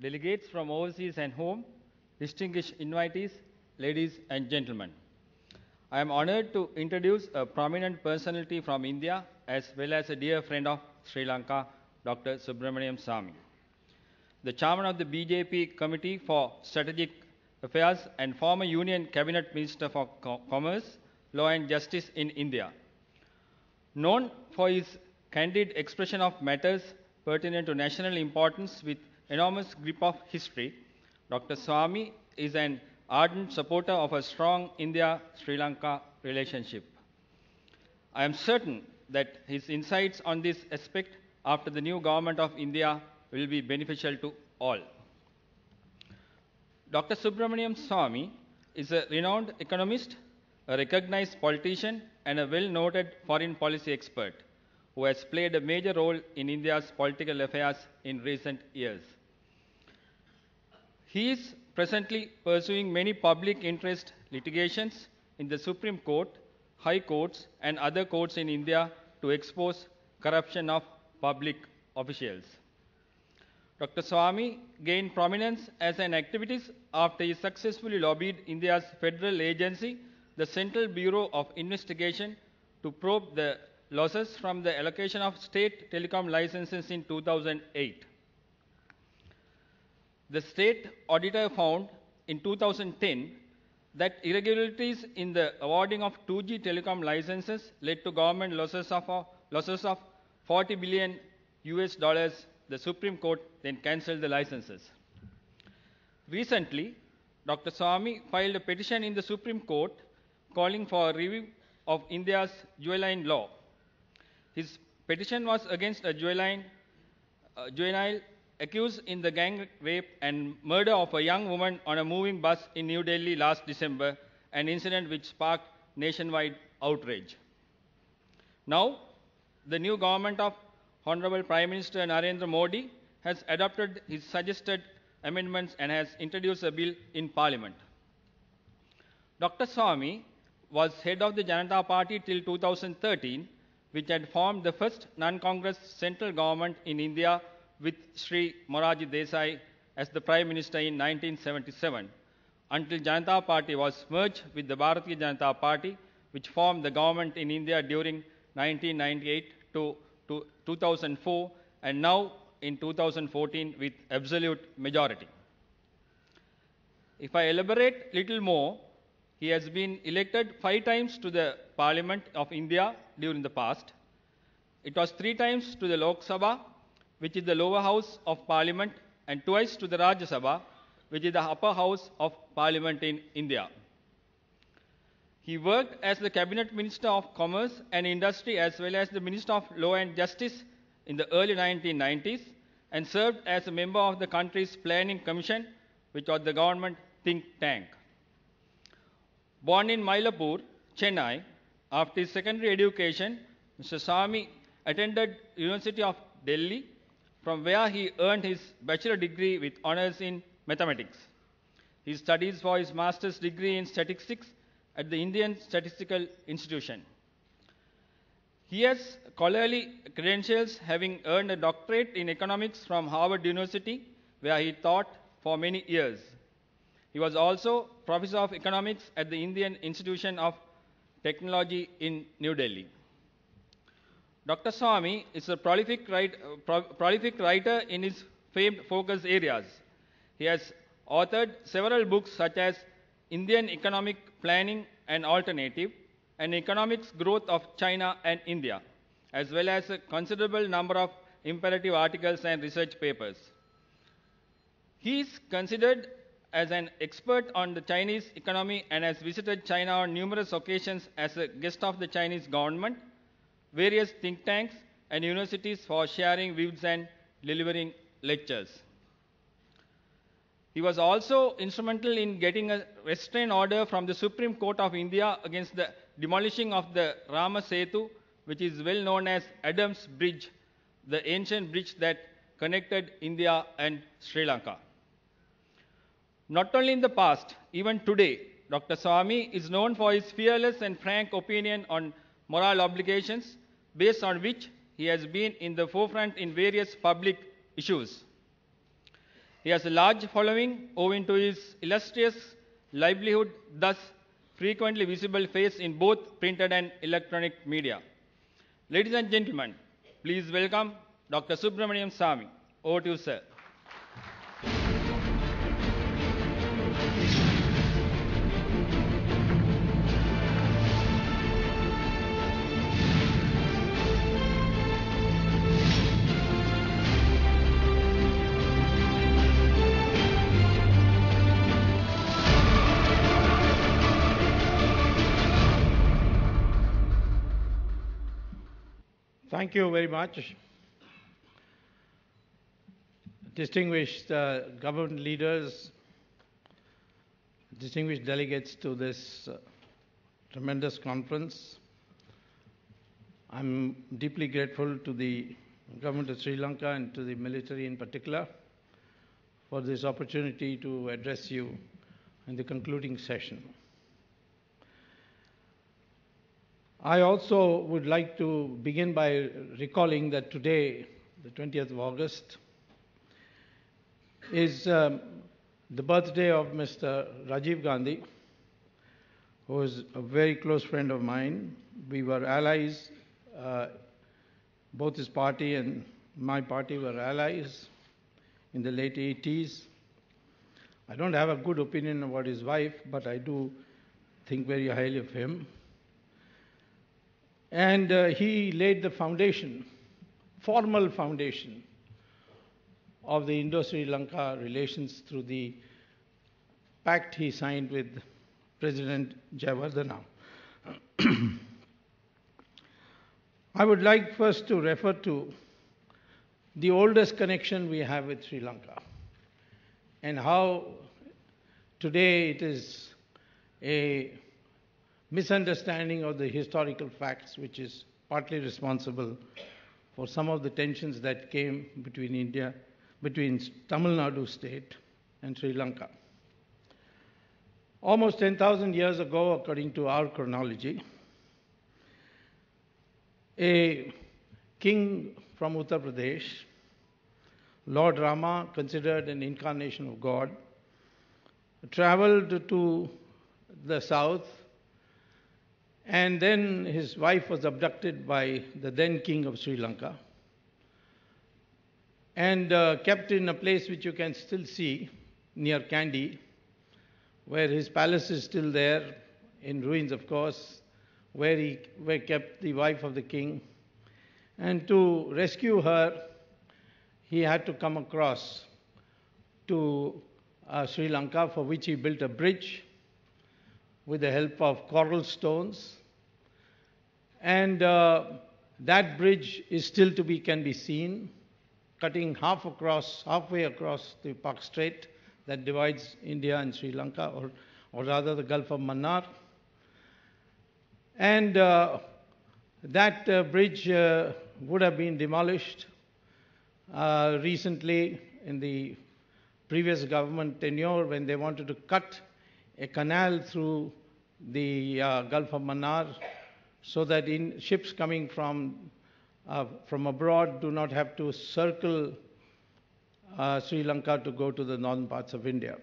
delegates from overseas and home, distinguished invitees, ladies and gentlemen. I am honored to introduce a prominent personality from India as well as a dear friend of Sri Lanka, Dr. Subramanian Swamy. The chairman of the BJP Committee for Strategic Affairs and former Union Cabinet Minister for Co- Commerce, Law and Justice in India. Known for his candid expression of matters pertinent to national importance with enormous grip of history, Dr. Swamy is an ardent supporter of a strong India Sri Lanka relationship. I am certain that his insights on this aspect after the new government of India will be beneficial to all. Dr. Subramanian Swamy is a renowned economist, a recognized politician, and a well noted foreign policy expert who has played a major role in India's political affairs in recent years. He is presently pursuing many public interest litigations in the Supreme Court, High Courts, and other courts in India to expose corruption of public officials. Dr. Swamy gained prominence as an activist after he successfully lobbied India's federal agency, the Central Bureau of Investigation, to probe the losses from the allocation of state telecom licenses in 2008. The state auditor found in 2010 that irregularities in the awarding of 2G telecom licenses led to government losses of, uh, losses of 40 billion US dollars. The Supreme Court then cancelled the licenses. Recently, Dr. Swamy filed a petition in the Supreme Court calling for a review of India's juvenile law. His petition was against a juvenile, uh, juvenile accused in the gang rape and murder of a young woman on a moving bus in New Delhi last December, an incident which sparked nationwide outrage. Now, the new government of Honorable Prime Minister Narendra Modi has adopted his suggested amendments and has introduced a bill in Parliament. Dr. Swamy was head of the Janata Party till 2013, which had formed the first non-Congress central government in India with Sri Morarji Desai as the Prime Minister in 1977, until Janata Party was merged with the Bharatiya Janata Party, which formed the government in India during 1998 to, to 2004, and now in 2014 with absolute majority. If I elaborate little more, he has been elected five times to the Parliament of India during the past. It was three times to the Lok Sabha, which is the lower house of Parliament, and twice to the Rajya Sabha, which is the upper house of Parliament in India. He worked as the Cabinet Minister of Commerce and Industry as well as the Minister of Law and Justice in the early 1990s and served as a member of the country's Planning Commission, which was the government think tank. Born in Mylapore, Chennai, after his secondary education, Mr. Swamy attended University of Delhi, from where he earned his bachelor degree with honors in mathematics. He studies for his master's degree in statistics at the Indian Statistical Institution. He has scholarly credentials, having earned a doctorate in economics from Harvard University, where he taught for many years. He was also professor of economics at the Indian Institution of Technology in New Delhi. Dr. Swamy is a prolific, write, uh, pro- prolific writer in his famed focus areas. He has authored several books such as Indian Economic Planning and Alternative and Economics Growth of China and India, as well as a considerable number of imperative articles and research papers. He is considered as an expert on the Chinese economy and has visited China on numerous occasions as a guest of the Chinese government, various think tanks, and universities for sharing views and delivering lectures. He was also instrumental in getting a restraint order from the Supreme Court of India against the demolishing of the Rama Setu, which is well known as Adams Bridge, the ancient bridge that connected India and Sri Lanka. Not only in the past, even today, Dr. Swamy is known for his fearless and frank opinion on moral obligations, based on which he has been in the forefront in various public issues. He has a large following owing to his illustrious livelihood, thus frequently visible face in both printed and electronic media. Ladies and gentlemen, please welcome Dr. Subramanian Swamy. Over to you, sir. Thank you very much. Distinguished uh, government leaders, distinguished delegates to this uh, tremendous conference, I'm deeply grateful to the government of Sri Lanka and to the military in particular for this opportunity to address you in the concluding session. I also would like to begin by recalling that today, the 20th of August, is um, the birthday of Mr. Rajiv Gandhi, who is a very close friend of mine. We were allies, uh, both his party and my party were allies in the late 80s. I don't have a good opinion about his wife, but I do think very highly of him. And uh, he laid the foundation, formal foundation, of the Indo Sri Lanka relations through the pact he signed with President Jayawardena. I would like first to refer to the oldest connection we have with Sri Lanka and how today it is a misunderstanding of the historical facts, which is partly responsible for some of the tensions that came between India, between Tamil Nadu state and Sri Lanka. Almost 10,000 years ago, according to our chronology, a king from Uttar Pradesh, Lord Rama, considered an incarnation of God, traveled to the south and then his wife was abducted by the then king of Sri Lanka and uh, kept in a place which you can still see near Kandy, where his palace is still there, in ruins, of course, where he where kept the wife of the king. And to rescue her, he had to come across to uh, Sri Lanka, for which he built a bridge with the help of coral stones. And uh, that bridge is still to be, can be seen, cutting half across, halfway across the Palk Strait that divides India and Sri Lanka, or, or rather the Gulf of Mannar. And uh, that uh, bridge uh, would have been demolished uh, recently in the previous government tenure when they wanted to cut a canal through the uh, Gulf of Mannar so that in ships coming from, uh, from abroad do not have to circle uh, Sri Lanka to go to the northern parts of India.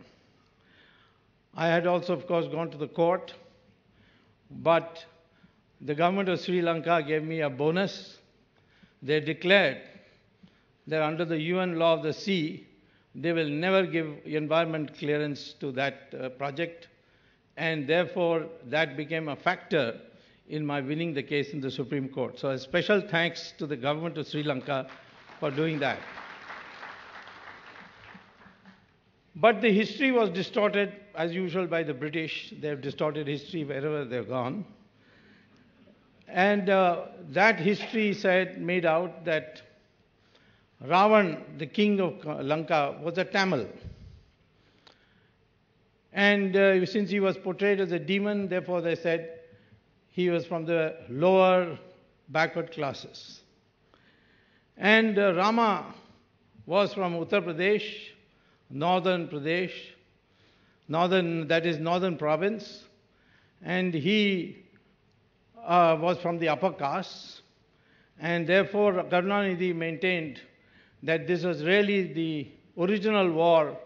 I had also, of course, gone to the court, but the government of Sri Lanka gave me a bonus. They declared that under the UN law of the sea, they will never give environment clearance to that uh, project, and therefore that became a factor in my winning the case in the Supreme Court. So a special thanks to the government of Sri Lanka for doing that. But the history was distorted, as usual, by the British. They have distorted history wherever they've gone. And uh, that history said, made out that Ravan, the king of Lanka, was a Tamil. And uh, since he was portrayed as a demon, therefore they said he was from the lower backward classes. And uh, Rama was from Uttar Pradesh, northern Pradesh, northern, that is northern province, and he uh, was from the upper caste, and therefore Karunanidhi maintained that this was really the original war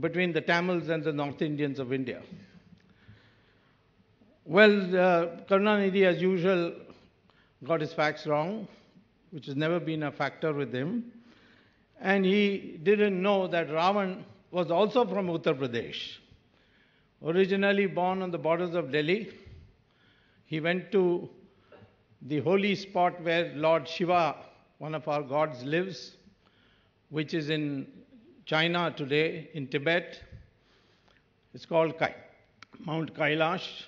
between the Tamils and the North Indians of India. Well, uh, Karunanidhi, as usual, got his facts wrong, which has never been a factor with him. And he didn't know that Ravan was also from Uttar Pradesh. Originally born on the borders of Delhi, he went to the holy spot where Lord Shiva, one of our gods, lives, which is in China today, in Tibet. It's called Kai- Mount Kailash.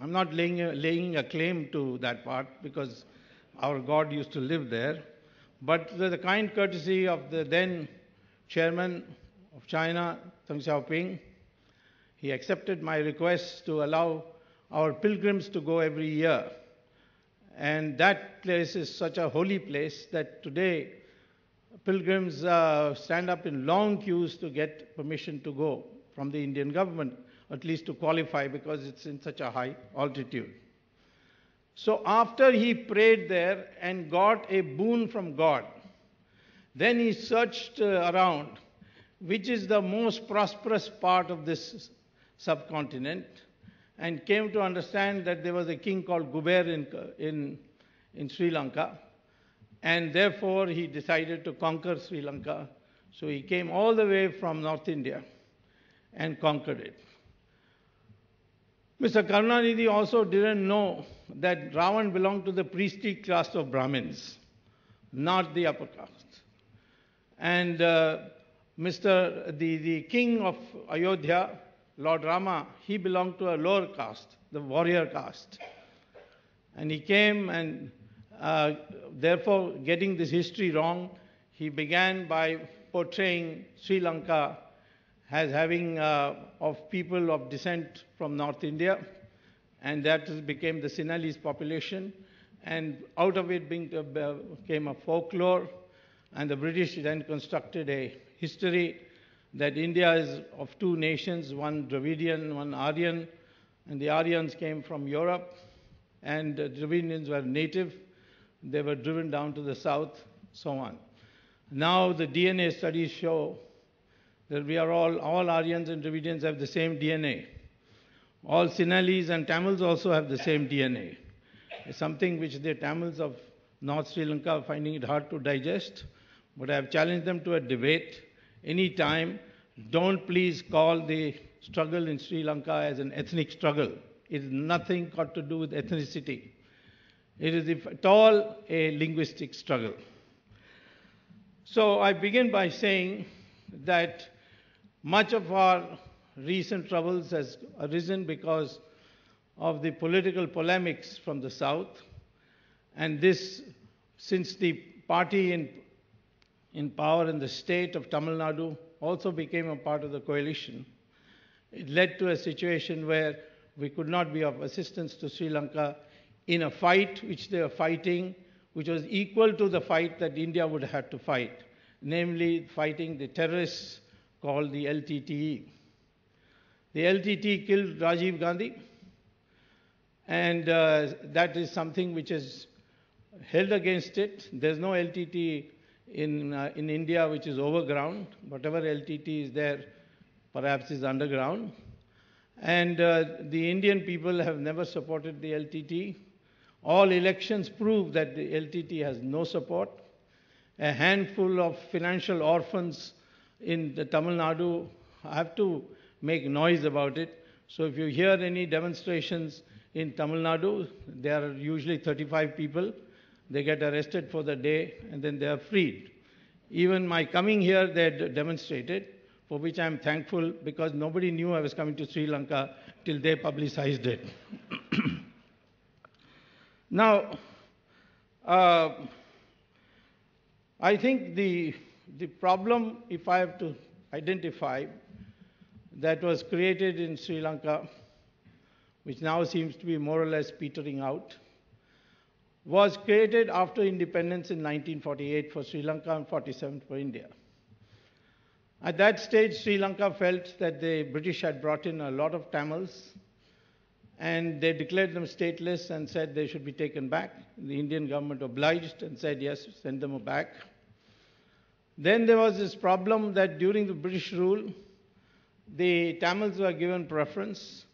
I'm not laying a, laying a claim to that part because our God used to live there. But the, the kind courtesy of the then chairman of China, Deng Xiaoping, he accepted my request to allow our pilgrims to go every year. And that place is such a holy place that today pilgrims uh, stand up in long queues to get permission to go from the Indian government, at least to qualify because it's in such a high altitude. So after he prayed there and got a boon from God, then he searched uh, around which is the most prosperous part of this subcontinent and came to understand that there was a king called Guber in, in, in Sri Lanka and therefore he decided to conquer Sri Lanka. So he came all the way from North India and conquered it. Mr. Karunanidhi also didn't know that Ravan belonged to the priestly caste of Brahmins, not the upper caste. And uh, Mr. The, the king of Ayodhya, Lord Rama, he belonged to a lower caste, the warrior caste. And he came and uh, therefore getting this history wrong, he began by portraying Sri Lanka as having uh, of people of descent from North India, and that became the Sinhalese population, and out of it being, uh, came a folklore, and the British then constructed a history that India is of two nations, one Dravidian, one Aryan, and the Aryans came from Europe, and the Dravidians were native, they were driven down to the south, so on. Now the DNA studies show that we are all, all Aryans and Dravidians have the same DNA. All Sinhalese and Tamils also have the same DNA. It's something which the Tamils of North Sri Lanka are finding it hard to digest, but I have challenged them to a debate any time. Don't please call the struggle in Sri Lanka as an ethnic struggle. It is nothing got to do with ethnicity. It is if at all a linguistic struggle. So I begin by saying that much of our recent troubles has arisen because of the political polemics from the south and this since the party in, in power in the state of Tamil Nadu also became a part of the coalition. It led to a situation where we could not be of assistance to Sri Lanka in a fight which they were fighting, which was equal to the fight that India would have to fight, namely fighting the terrorists called the LTTE. The LTTE killed Rajiv Gandhi, and uh, that is something which is held against it. There's no LTTE in, uh, in India which is overground. Whatever LTTE is there, perhaps is underground. And uh, the Indian people have never supported the LTTE. All elections prove that the LTT has no support. A handful of financial orphans in the Tamil Nadu have to make noise about it. So if you hear any demonstrations in Tamil Nadu, there are usually 35 people. They get arrested for the day and then they are freed. Even my coming here, they demonstrated, for which I am thankful because nobody knew I was coming to Sri Lanka till they publicized it. Now, uh, I think the, the problem, if I have to identify, that was created in Sri Lanka, which now seems to be more or less petering out, was created after independence in 1948 for Sri Lanka and 47 for India. At that stage, Sri Lanka felt that the British had brought in a lot of Tamils and they declared them stateless and said they should be taken back. The Indian government obliged and said, yes, send them back. Then there was this problem that during the British rule, the Tamils were given preference.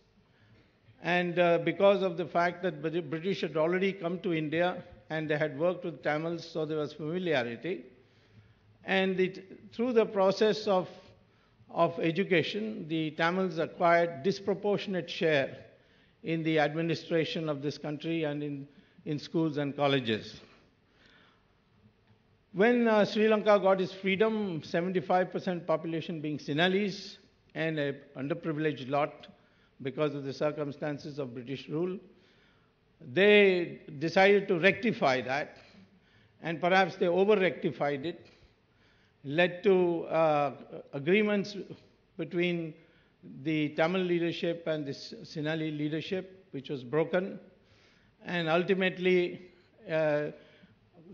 And uh, because of the fact that the British had already come to India and they had worked with Tamils, so there was familiarity. And it, through the process of, of education, the Tamils acquired disproportionate share in the administration of this country and in, in schools and colleges. When uh, Sri Lanka got its freedom, 75% population being Sinhalese and a underprivileged lot because of the circumstances of British rule, they decided to rectify that, and perhaps they over-rectified it, led to uh, agreements between the Tamil leadership and the Sinhalese leadership, which was broken, and ultimately uh,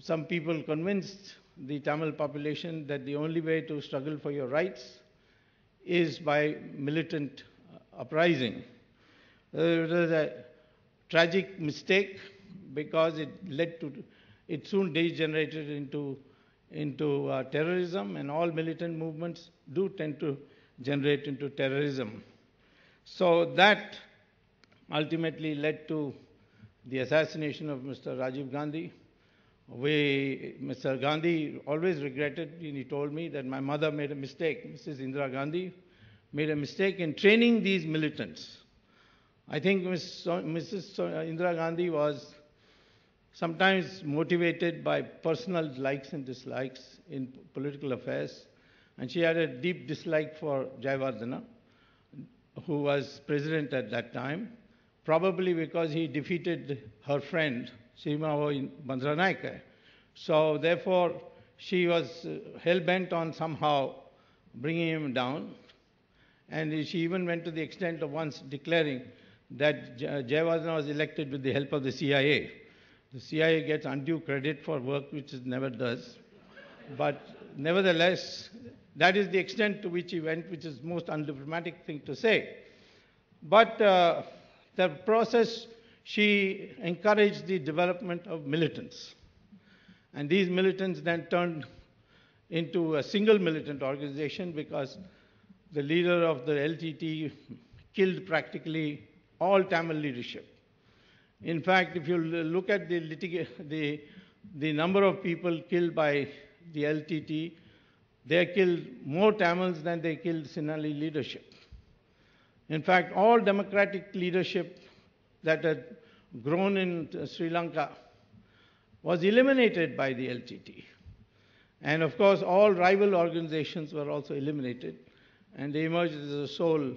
some people convinced the Tamil population that the only way to struggle for your rights is by militant uprising. Uh, it was a tragic mistake because it led to, it soon degenerated into, into uh, terrorism, and all militant movements do tend to generate into terrorism. So that ultimately led to the assassination of Mr. Rajiv Gandhi. We, Mr. Gandhi always regretted, and he told me that my mother made a mistake, Mrs. Indira Gandhi made a mistake in training these militants. I think. Mrs. Indira Gandhi was sometimes motivated by personal likes and dislikes in political affairs, and she had a deep dislike for Jayawardena, who was president at that time, probably because he defeated her friend, Sirimavo Bandaranaike. So therefore, she was uh, hell-bent on somehow bringing him down. And she even went to the extent of once declaring that Jayawardena was elected with the help of the CIA. The CIA gets undue credit for work which it never does. But nevertheless, that is the extent to which he went, which is most undiplomatic thing to say. But uh, the process, she encouraged the development of militants. And these militants then turned into a single militant organization because the leader of the LTT killed practically all Tamil leadership. In fact, if you look at the, the, the number of people killed by the LTT, they killed more Tamils than they killed Sinhalese leadership. In fact, all democratic leadership that had grown in Sri Lanka was eliminated by the LTT. And of course, all rival organizations were also eliminated, and they emerged as a sole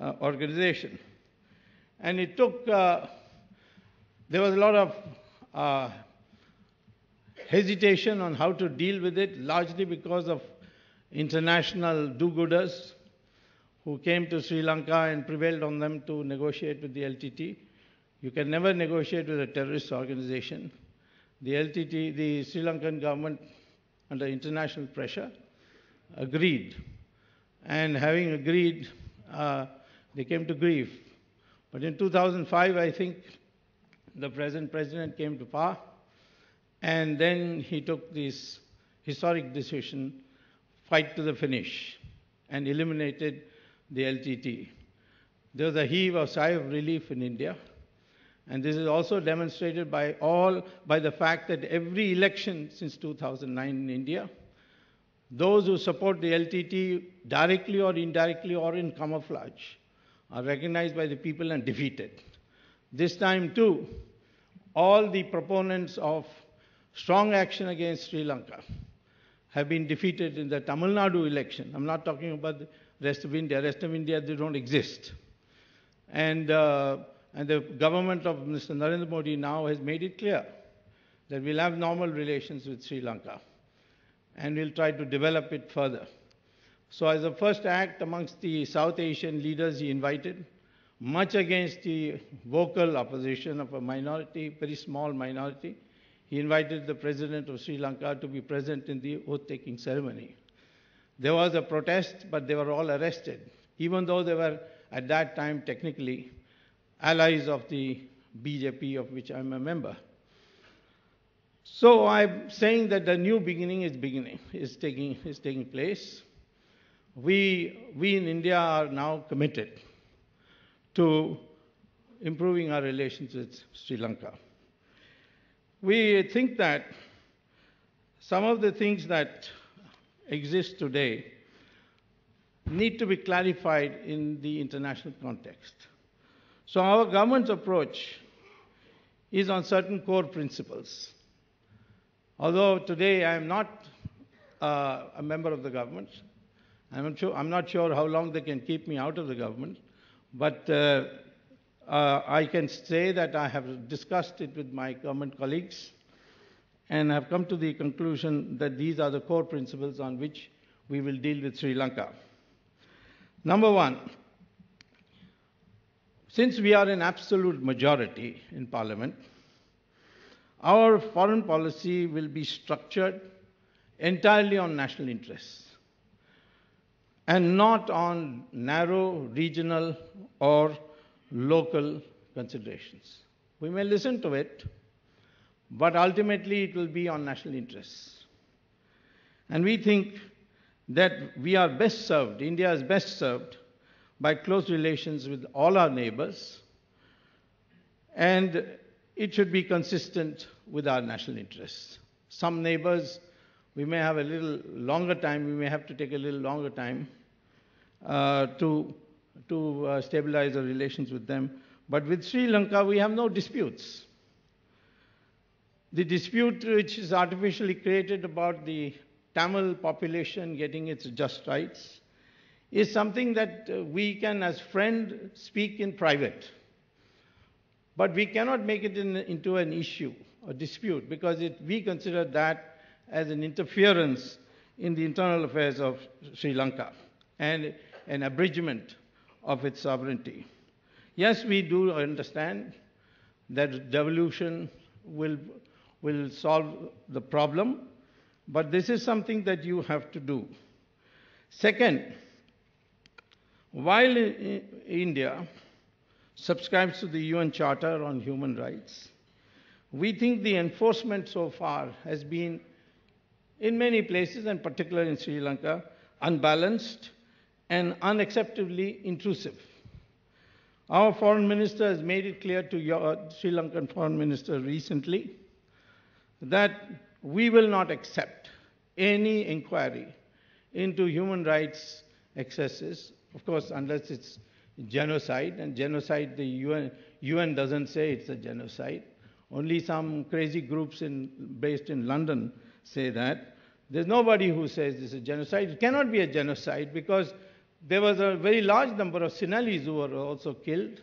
uh, organization. And it took, uh, there was a lot of uh, hesitation on how to deal with it, largely because of international do-gooders who came to Sri Lanka and prevailed on them to negotiate with the LTT. You can never negotiate with a terrorist organization. The LTT, the Sri Lankan government, under international pressure, agreed. And having agreed, uh, they came to grief. But in 2005, I think the present president came to power, and then he took this historic decision, fight to the finish, and eliminated the LTT. There was a heave of sigh of relief in India, and this is also demonstrated by all by the fact that every election since 2009 in India, those who support the LTT directly or indirectly or in camouflage are recognized by the people and defeated. This time, too, all the proponents of strong action against Sri Lanka have been defeated in the Tamil Nadu election. I'm not talking about the rest of India. Rest of India, they don't exist. And, uh, and the government of Mr. Narendra Modi now has made it clear that we'll have normal relations with Sri Lanka and we'll try to develop it further. So as a first act amongst the South Asian leaders he invited, much against the vocal opposition of a minority, very small minority, he invited the president of Sri Lanka to be present in the oath-taking ceremony. There was a protest, but they were all arrested, even though they were at that time technically allies of the BJP of which I'm a member. So I'm saying that the new beginning is beginning, is taking, is taking place. We, we in India are now committed to improving our relations with Sri Lanka. We think that some of the things that exist today need to be clarified in the international context. So our government's approach is on certain core principles. Although today I am not uh, a member of the government, I'm not, sure, I'm not sure how long they can keep me out of the government, but uh, uh, I can say that I have discussed it with my government colleagues and have come to the conclusion that these are the core principles on which we will deal with Sri Lanka. Number one, since we are an absolute majority in Parliament, our foreign policy will be structured entirely on national interests and not on narrow regional or local considerations. We may listen to it, but ultimately it will be on national interests. And we think that we are best served, India is best served by close relations with all our neighbors, and it should be consistent with our national interests. Some neighbors, we may have a little longer time, we may have to take a little longer time uh, to, to uh, stabilize our relations with them. But with Sri Lanka, we have no disputes. The dispute which is artificially created about the Tamil population getting its just rights is something that uh, we can, as friends, speak in private. But we cannot make it in, into an issue, a dispute, because it, we consider that as an interference in the internal affairs of Sri Lanka and an abridgment of its sovereignty. Yes, we do understand that devolution will, will solve the problem, but this is something that you have to do. Second, while India subscribes to the UN Charter on Human Rights, we think the enforcement so far has been, in many places, and particularly in Sri Lanka, unbalanced and unacceptably intrusive. Our foreign minister has made it clear to your Sri Lankan foreign minister recently that we will not accept any inquiry into human rights excesses, of course, unless it's genocide, and genocide, the UN, UN doesn't say it's a genocide. Only some crazy groups in, based in London say that. There's nobody who says this is genocide. It cannot be a genocide because there was a very large number of Sinhalese who were also killed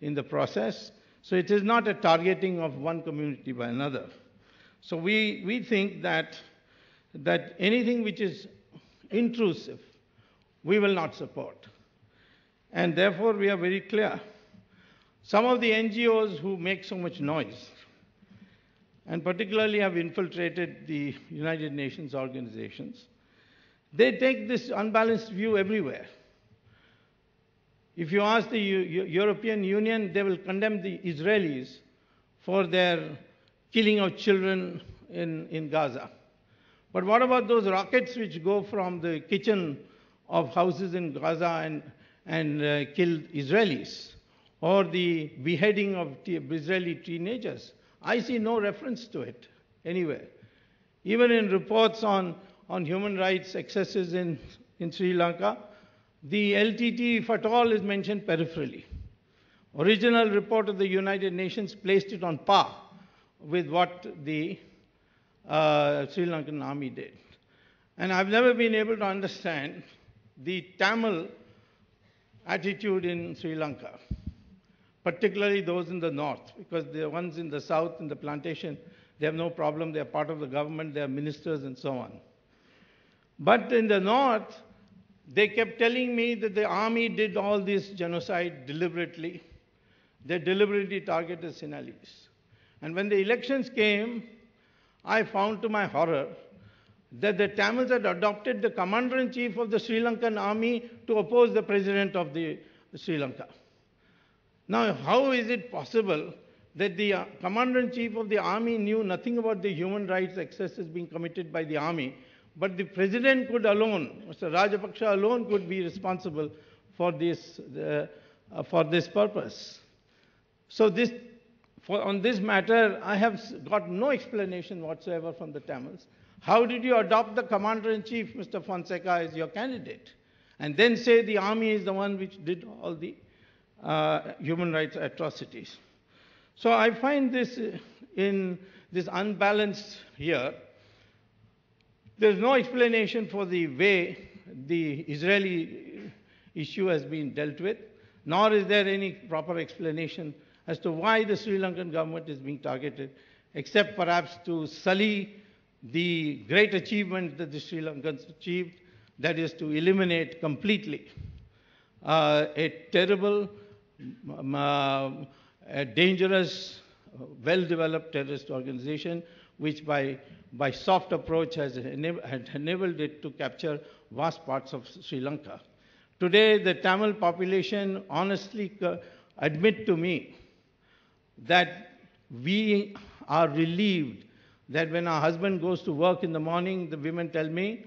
in the process. So it is not a targeting of one community by another. So we, we think that, that anything which is intrusive, we will not support. And therefore, we are very clear. Some of the NGOs who make so much noise, and particularly have infiltrated the United Nations organizations, they take this unbalanced view everywhere. If you ask the U European Union, they will condemn the Israelis for their killing of children in, in Gaza. But what about those rockets which go from the kitchen of houses in Gaza and, and uh, kill Israelis? Or the beheading of Israeli teenagers? I see no reference to it anywhere. Even in reports on, on human rights excesses in, in Sri Lanka, the LTT, if at all, is mentioned peripherally. Original report of the United Nations placed it on par with what the uh, Sri Lankan army did. And I've never been able to understand the Tamil attitude in Sri Lanka, particularly those in the north, because the ones in the south, in the plantation, they have no problem. They are part of the government, they are ministers and so on. But in the north, they kept telling me that the army did all this genocide deliberately. They deliberately targeted Sinhalese. And when the elections came, I found to my horror that the Tamils had adopted the commander in chief of the Sri Lankan army to oppose the president of the Sri Lanka. Now, how is it possible that the uh, commander-in-chief of the army knew nothing about the human rights excesses being committed by the army, but the president could alone, Mr. Rajapaksa alone could be responsible for this, uh, uh, for this purpose. So this, for, on this matter, I have got no explanation whatsoever from the Tamils. How did you adopt the commander-in-chief, Mr. Fonseca, as your candidate? And then say the army is the one which did all the uh, human rights atrocities. So I find this in this unbalance here. There's no explanation for the way the Israeli issue has been dealt with, nor is there any proper explanation as to why the Sri Lankan government is being targeted, except perhaps to sully the great achievement that the Sri Lankans achieved, that is to eliminate completely uh, a terrible, um, uh, a dangerous, well-developed terrorist organization, which by, by soft approach has enabled it to capture vast parts of Sri Lanka. Today, the Tamil population honestly admit to me that we are relieved that when our husband goes to work in the morning, the women tell me,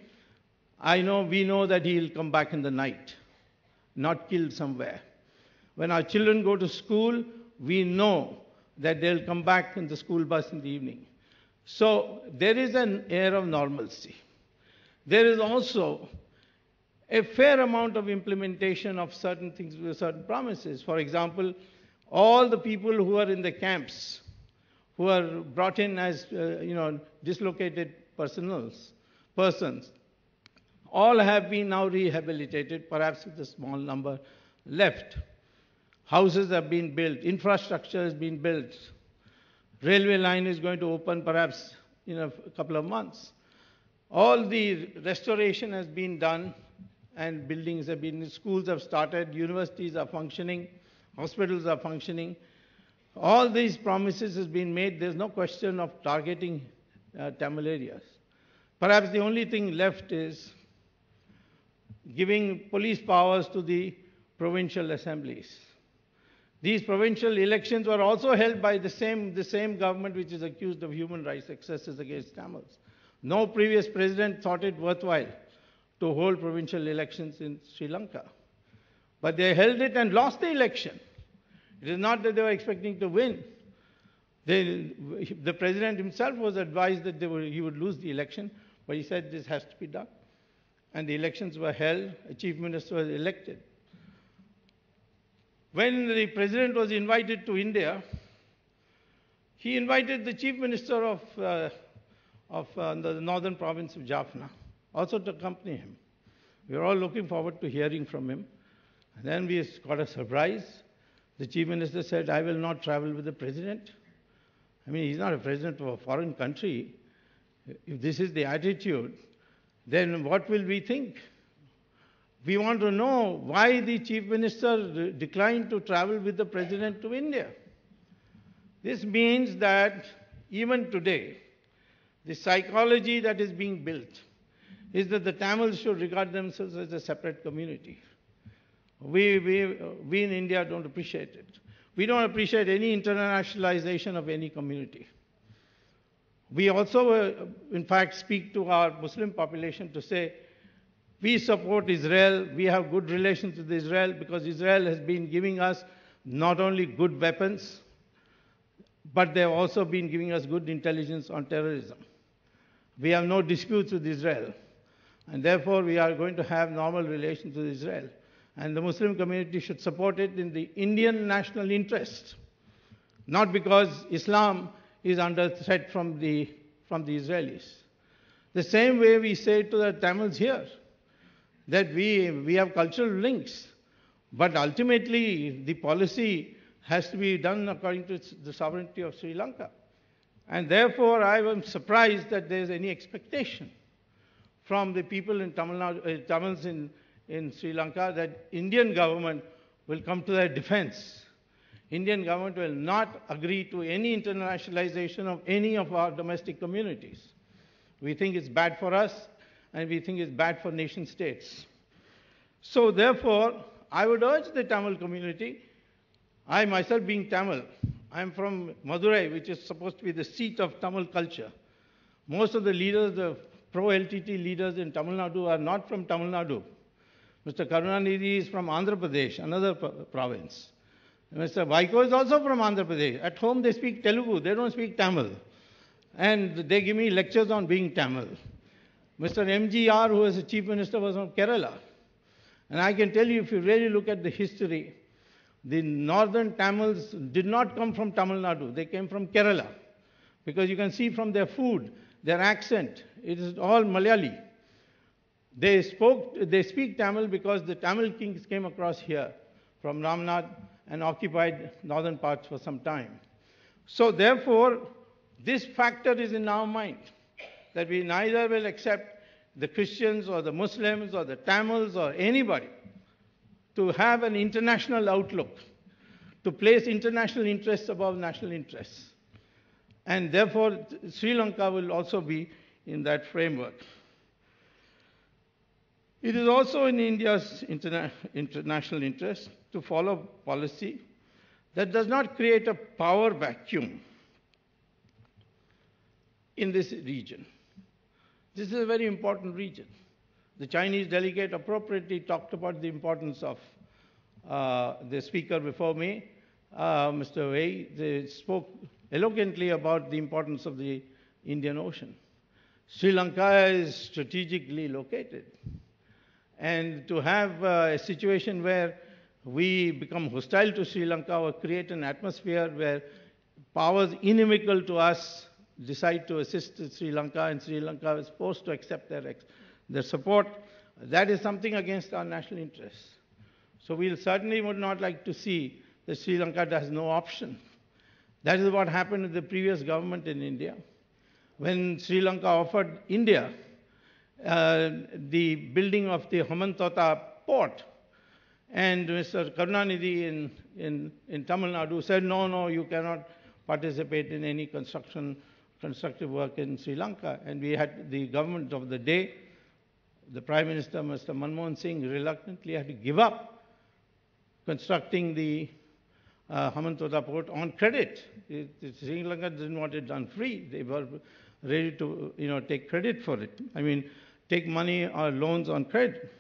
I know, we know that he'll come back in the night, not killed somewhere. When our children go to school, we know that they'll come back in the school bus in the evening. So there is an air of normalcy. There is also a fair amount of implementation of certain things with certain promises. For example, all the people who are in the camps, who are brought in as uh, you know dislocated personals, persons, all have been now rehabilitated, perhaps with a small number left. Houses have been built, infrastructure has been built, railway line is going to open perhaps in a couple of months. All the restoration has been done, and buildings have been, schools have started, universities are functioning, hospitals are functioning. All these promises has been made. There's no question of targeting uh, Tamil areas. Perhaps the only thing left is giving police powers to the provincial assemblies. These provincial elections were also held by the same, the same government which is accused of human rights excesses against Tamils. No previous president thought it worthwhile to hold provincial elections in Sri Lanka. But they held it and lost the election. It is not that they were expecting to win. They, the president himself was advised that were, he would lose the election, but he said this has to be done. And the elections were held, a chief minister was elected. When the president was invited to India, he invited the chief minister of, uh, of uh, the northern province of Jaffna also to accompany him. We were all looking forward to hearing from him. And then we got a surprise. The chief minister said, I will not travel with the president. I mean, he's not a president of a foreign country. If this is the attitude, then what will we think? We want to know why the chief minister declined to travel with the president to India. This means that even today, the psychology that is being built is that the Tamils should regard themselves as a separate community. We, we, we in India don't appreciate it. We don't appreciate any internationalization of any community. We also, uh, in fact, speak to our Muslim population to say, we support Israel, we have good relations with Israel because Israel has been giving us not only good weapons, but they have also been giving us good intelligence on terrorism. We have no disputes with Israel, and therefore we are going to have normal relations with Israel. And the Muslim community should support it in the Indian national interest, not because Islam is under threat from the, from the Israelis. The same way we say to the Tamils here that we, we have cultural links, but ultimately the policy has to be done according to the sovereignty of Sri Lanka. And therefore, I am surprised that there is any expectation from the people in Tamil Nadu, uh, Tamils in, in Sri Lanka that Indian government will come to their defense. Indian government will not agree to any internationalization of any of our domestic communities. We think it's bad for us, and we think it's bad for nation states. So therefore, I would urge the Tamil community, I myself being Tamil, I'm from Madurai, which is supposed to be the seat of Tamil culture. Most of the leaders, the pro-LTT leaders in Tamil Nadu are not from Tamil Nadu. Mr. Karunanidhi is from Andhra Pradesh, another province. Mr. Vaiko is also from Andhra Pradesh. At home they speak Telugu, they don't speak Tamil. And they give me lectures on being Tamil. Mr. MGR, who was the chief minister, was from Kerala. And I can tell you, if you really look at the history, the northern Tamils did not come from Tamil Nadu, they came from Kerala. Because you can see from their food, their accent, it is all Malayali. They spoke, they speak Tamil because the Tamil kings came across here from Ramnad and occupied northern parts for some time. So therefore, this factor is in our mind that we neither will accept the Christians or the Muslims or the Tamils or anybody to have an international outlook, to place international interests above national interests. And therefore, Sri Lanka will also be in that framework. It is also in India's interna- international interest to follow policy that does not create a power vacuum in this region. This is a very important region. The Chinese delegate appropriately talked about the importance of uh, the speaker before me, uh, Mr. Wei, they spoke eloquently about the importance of the Indian Ocean. Sri Lanka is strategically located. And to have uh, a situation where we become hostile to Sri Lanka or create an atmosphere where powers inimical to us decide to assist Sri Lanka and Sri Lanka is forced to accept their, their support, that is something against our national interests. So we certainly would not like to see that Sri Lanka has no option. That is what happened with the previous government in India. When Sri Lanka offered India uh, the building of the Hambantota port, and Mr. Karunanidhi in, in, in Tamil Nadu said, no, no, you cannot participate in any construction, constructive work in Sri Lanka. And we had the government of the day, the Prime Minister, Mr. Manmohan Singh, reluctantly had to give up constructing the uh, port on credit. It, it, Sri Lanka didn't want it done free. They were ready to, you know, take credit for it. I mean, take money or loans on credit.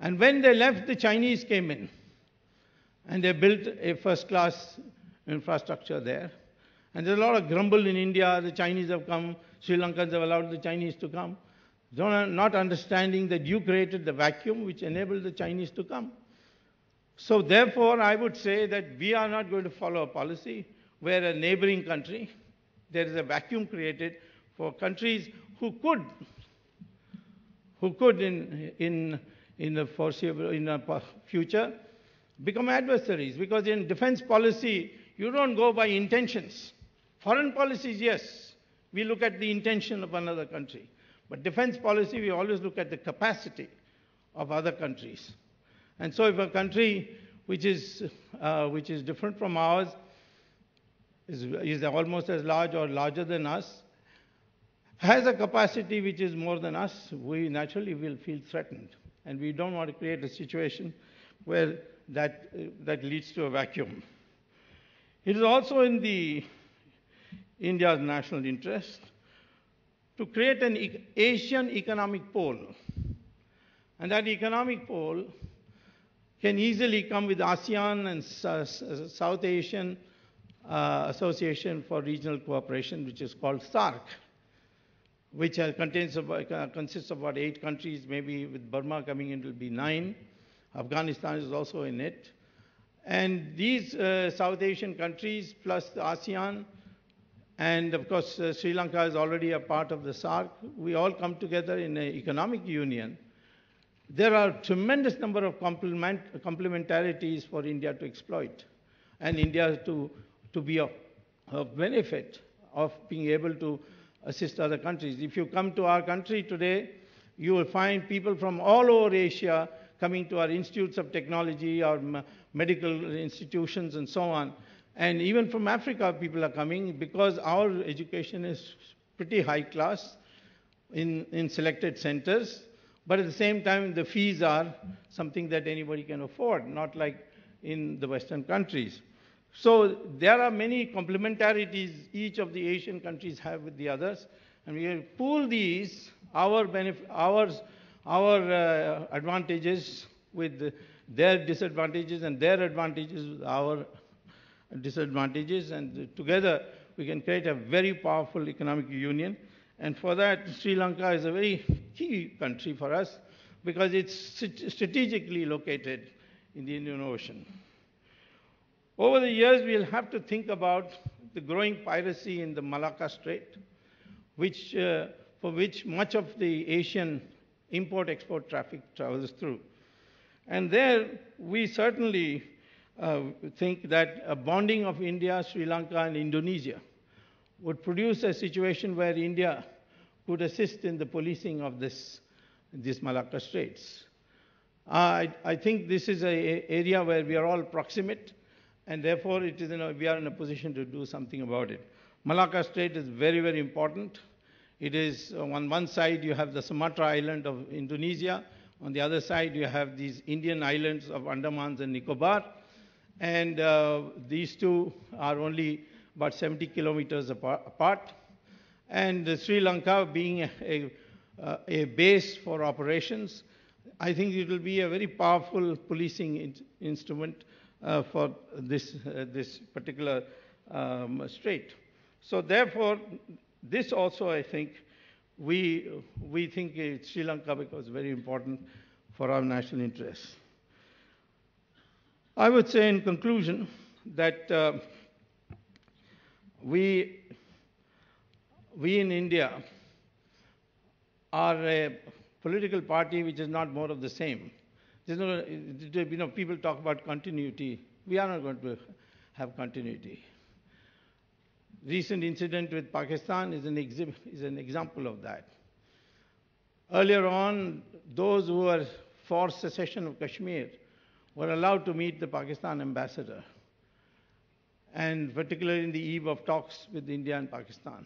And when they left, the Chinese came in. And they built a first class infrastructure there. And there's a lot of grumble in India. The Chinese have come, Sri Lankans have allowed the Chinese to come. Not understanding that you created the vacuum which enabled the Chinese to come. So, therefore, I would say that we are not going to follow a policy where a neighboring country, there is a vacuum created for countries who could, who could in, in, in the foreseeable, in the future, become adversaries. Because in defense policy, you don't go by intentions. Foreign policies, yes, we look at the intention of another country. But defense policy, we always look at the capacity of other countries. And so if a country which is, uh, which is different from ours is, is almost as large or larger than us, has a capacity which is more than us, we naturally will feel threatened. And we don't want to create a situation where that, uh, that leads to a vacuum. It is also in the India's national interest to create an Asian economic pole. And that economic pole can easily come with ASEAN and South Asian uh, Association for Regional Cooperation, which is called SAARC, which contains about, uh, consists of about eight countries. Maybe with Burma coming in, it will be nine. Afghanistan is also in it. And these uh, South Asian countries, plus the ASEAN, and of course, uh, Sri Lanka is already a part of the SAARC, we all come together in an economic union there are tremendous number of complement, complementarities for India to exploit and India to, to be of, of benefit of being able to assist other countries. If you come to our country today, you will find people from all over Asia coming to our institutes of technology, our medical institutions, and so on. And even from Africa, people are coming because our education is pretty high class in, in selected centers but at the same time, the fees are something that anybody can afford, not like in the Western countries. So there are many complementarities each of the Asian countries have with the others, and we will pool these, our, ours, our uh, advantages with their disadvantages and their advantages with our disadvantages, and together we can create a very powerful economic union. And for that, Sri Lanka is a very key country for us because it's strategically located in the Indian Ocean. Over the years, we'll have to think about the growing piracy in the Malacca Strait, which, uh, for which much of the Asian import export traffic travels through. And there, we certainly think that a bonding of India, Sri Lanka, and Indonesia would produce a situation where India could assist in the policing of this, these Malacca Straits. I, I think this is an area where we are all proximate, and therefore it is a, we are in a position to do something about it. Malacca Strait is very, very important. It is uh, on one side you have the Sumatra island of Indonesia, on the other side you have these Indian islands of Andamans and Nicobar, and uh, these two are only about 70 kilometers apart. And Sri Lanka being a, a, uh, a, base for operations, I think it will be a very powerful policing in- instrument uh, for this, uh, this particular um, strait. So therefore, this also I think we, we think Sri Lanka becomes very important for our national interests. I would say in conclusion that uh, we, we in India are a political party which is not more of the same. No, you know, people talk about continuity. We are not going to have continuity. Recent incident with Pakistan is an, is an example of that. Earlier on, those who were for secession of Kashmir were allowed to meet the Pakistan ambassador, and particularly in the eve of talks with India and Pakistan.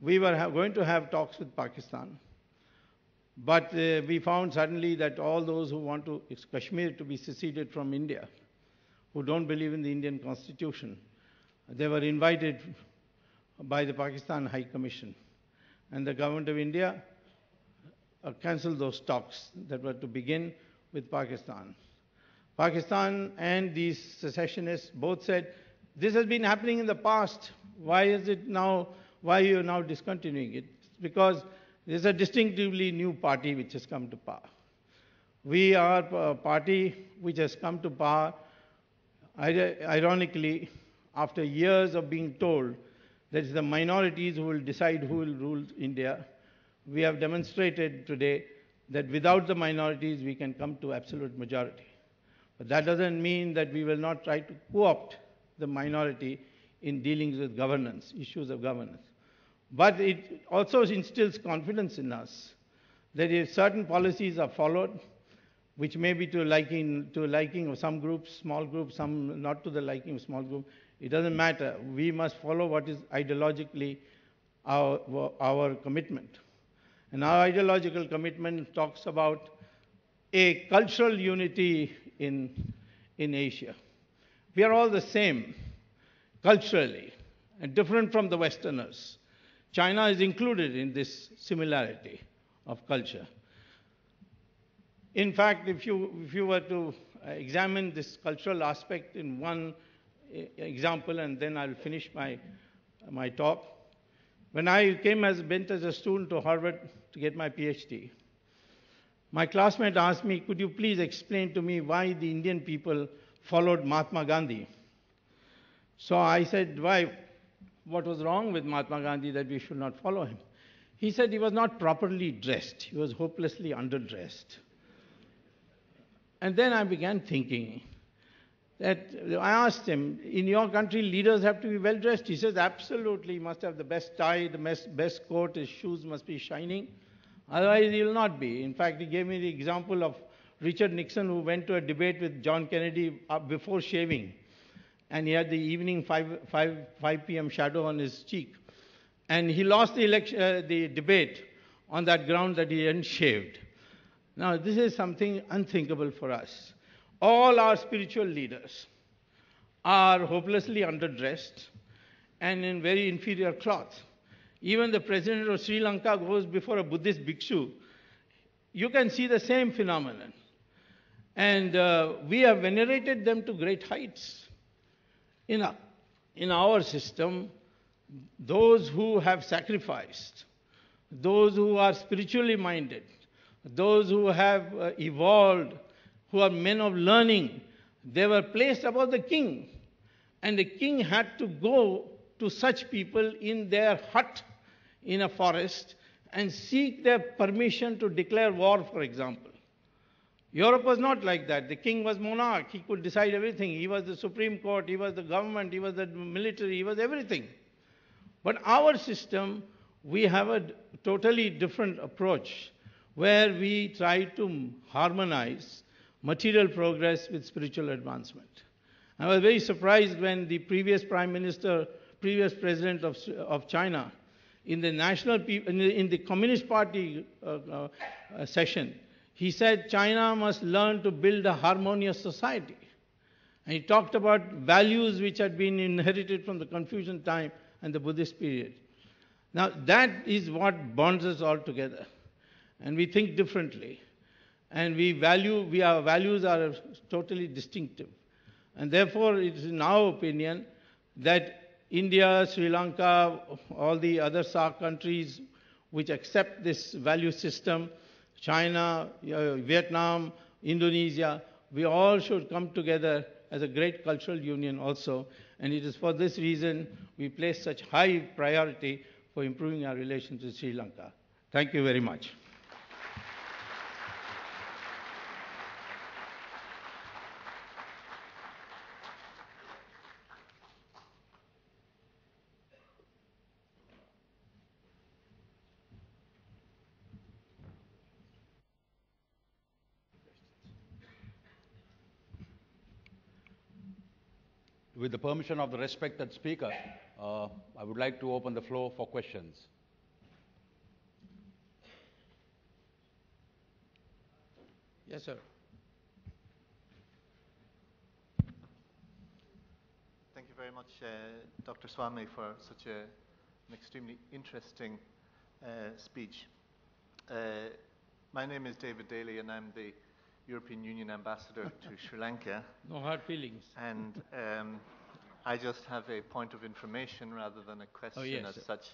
We were going to have talks with Pakistan, but uh, we found suddenly that all those who want to, Kashmir to be seceded from India, who don't believe in the Indian constitution, they were invited by the Pakistan High Commission. And the government of India uh, cancelled those talks that were to begin with Pakistan. Pakistan and these secessionists both said, this has been happening in the past. Why is it now, why are you now discontinuing it? Because there's a distinctively new party which has come to power. We are a party which has come to power, ironically, after years of being told that it's the minorities who will decide who will rule India. We have demonstrated today that without the minorities we can come to absolute majority. But that doesn't mean that we will not try to co opt the minority in dealing with governance, issues of governance. But it also instills confidence in us that if certain policies are followed, which may be to liking, to liking of some groups, small groups, some not to the liking of small groups, it doesn't matter. We must follow what is ideologically our, our commitment. And our ideological commitment talks about a cultural unity in, in Asia. We are all the same culturally and different from the Westerners. China is included in this similarity of culture. In fact, if you, if you were to uh, examine this cultural aspect in one uh, example, and then I'll finish my, my talk. When I came as bent as a student to Harvard to get my PhD, my classmate asked me, Could you please explain to me why the Indian people followed Mahatma Gandhi? So I said, Why? What was wrong with Mahatma Gandhi that we should not follow him? He said he was not properly dressed, he was hopelessly underdressed. And then I began thinking that I asked him, In your country, leaders have to be well dressed? He says, Absolutely. He must have the best tie, the best, best coat, his shoes must be shining. Otherwise, he will not be. In fact, he gave me the example of Richard Nixon, who went to a debate with John Kennedy before shaving. And he had the evening 5, 5, 5 p.m. shadow on his cheek. And he lost the, election, uh, the debate on that ground that he hadn't shaved. Now, this is something unthinkable for us. All our spiritual leaders, are hopelessly underdressed and in very inferior clothes. Even the president of Sri Lanka goes before a Buddhist bhikshu. You can see the same phenomenon. And uh, we have venerated them to great heights. In, in our system, those who have sacrificed, those who are spiritually minded, those who have uh, evolved, who are men of learning, they were placed above the king. And the king had to go to such people in their hut in a forest and seek their permission to declare war, for example. Europe was not like that. The king was monarch. He could decide everything. He was the Supreme Court. He was the government. He was the military. He was everything. But our system, we have a totally different approach where we try to harmonize material progress with spiritual advancement. I was very surprised when the previous prime minister, previous president of, of China, in the national, in the, in the Communist Party uh, uh, uh session, he said China must learn to build a harmonious society. And he talked about values which had been inherited from the Confucian time and the Buddhist period. Now, that is what bonds us all together. And we think differently. And we value, we, our values are totally distinctive. And therefore, it is in our opinion that India, Sri Lanka, all the other SAARC countries which accept this value system China, uh, Vietnam, Indonesia, we all should come together as a great cultural union also. And it is for this reason we place such high priority for improving our relations with Sri Lanka. Thank you very much. With the permission of the respected speaker, uh, I would like to open the floor for questions. Yes, sir. Thank you very much, uh, Dr. Swamy, for such a, an extremely interesting uh, speech. Uh, my name is David Daly, and I'm the European Union ambassador to Sri Lanka. No hard feelings. And um, I just have a point of information rather than a question oh, yes, as such,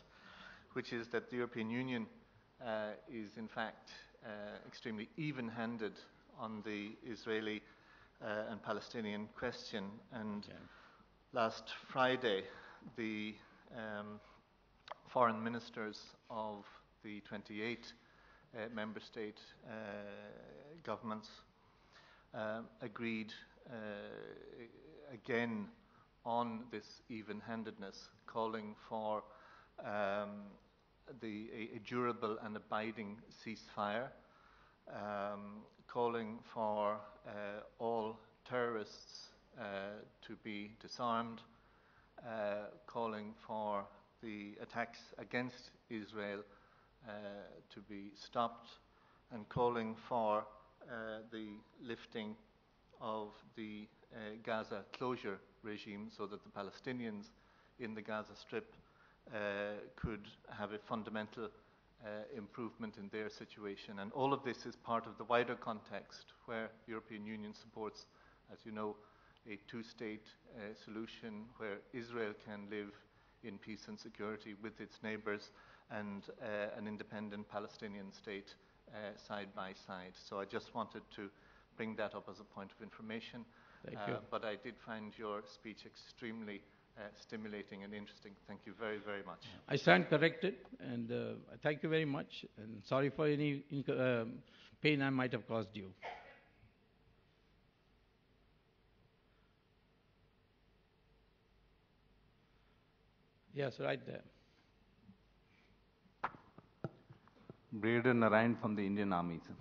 which is that the European Union uh, is in fact uh, extremely even-handed on the Israeli uh, and Palestinian question. And okay. last Friday, the um, foreign ministers of the 28 uh, member state uh, governments uh, agreed again on this even-handedness, calling for um, the, a, a, durable and abiding ceasefire, um, calling for uh, all terrorists uh, to be disarmed, uh, calling for the attacks against Israel uh, to be stopped and calling for uh, the lifting of the uh, Gaza closure regime so that the Palestinians in the Gaza Strip could have a fundamental uh, improvement in their situation. And all of this is part of the wider context where the European Union supports, as you know, a two-state uh, solution where Israel can live in peace and security with its neighbors and uh, an independent Palestinian state uh, side by side. So I just wanted to bring that up as a point of information. Thank you. Uh, but I did find your speech extremely uh, stimulating and interesting. Thank you very, very much. I stand corrected, and uh, thank you very much. And sorry for any pain I might have caused you. Yes, right there. Brigadier Narayan from the Indian Army. Sir,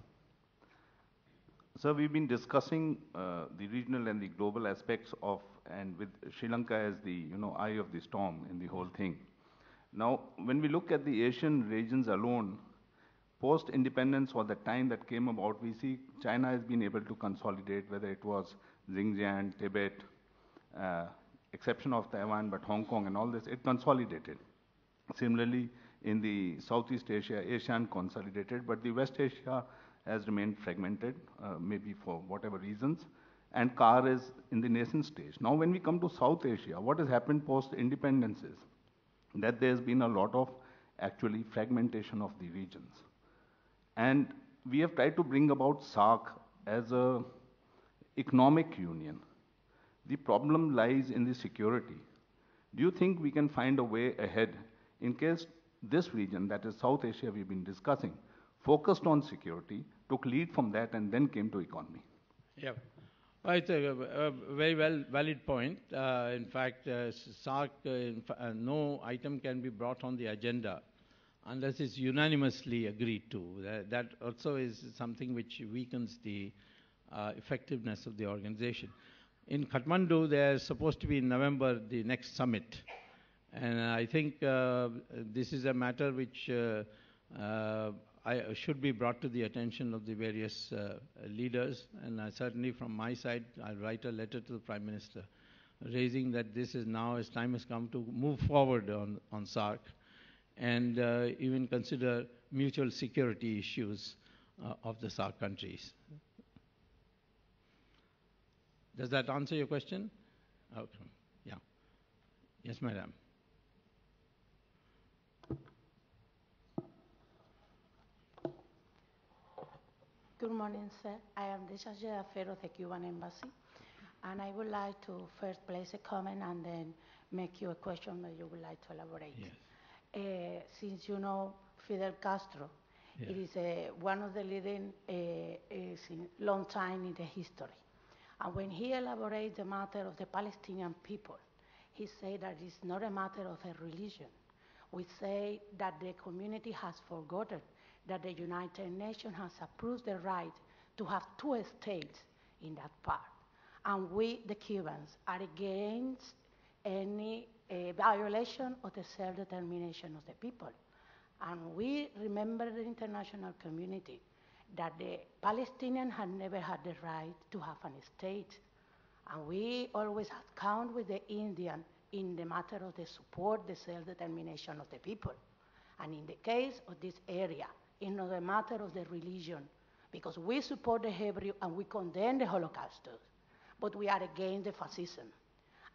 sir we've been discussing uh, the regional and the global aspects of, and with Sri Lanka as the you know eye of the storm in the whole thing. Now, when we look at the Asian regions alone, post-independence or the time that came about, we see China has been able to consolidate, whether it was Xinjiang, Tibet, uh, exception of Taiwan, but Hong Kong and all this, it consolidated. Similarly, in the Southeast Asia, ASEAN consolidated, but the West Asia has remained fragmented, uh, maybe for whatever reasons, and CAR is in the nascent stage. Now, when we come to South Asia, what has happened post independence is that there's been a lot of actually fragmentation of the regions. And we have tried to bring about SAARC as a economic union. The problem lies in the security. Do you think we can find a way ahead in case this region, that is South Asia we've been discussing, focused on security, took lead from that, and then came to economy? Yeah. Well, it's a, a very well valid point. Uh, in fact, uh, SAARC, uh, uh, no item can be brought on the agenda unless it's unanimously agreed to. That, that also is something which weakens the uh, effectiveness of the organization. In Kathmandu, there's supposed to be in November the next summit. And I think uh, this is a matter which I, should be brought to the attention of the various uh, leaders. And uh, certainly from my side, I'll write a letter to the Prime Minister raising that this is now, as time has come to move forward on, on SAARC and uh, even consider mutual security issues uh, of the SAARC countries. Does that answer your question? Okay. Yeah. Yes, madam. Good morning, sir. I am the charge d'affaires of the Cuban Embassy, and I would like to first place a comment and then make you a question that you would like to elaborate. Yes. Uh, since you know Fidel Castro, it Yeah. is uh, one of the leading uh, long time in the history. And when he elaborates the matter of the Palestinian people, he said that it's not a matter of a religion. We say that the community has forgotten that the United Nations has approved the right to have two states in that part. And we, the Cubans, are against any uh, violation of the self-determination of the people. And we remember the international community that the Palestinians had never had the right to have an state. And we always had count with the Indian in the matter of the support, the self-determination of the people. And in the case of this area, not a matter of the religion, because we support the Hebrew and we condemn the Holocaust, but we are against the fascism.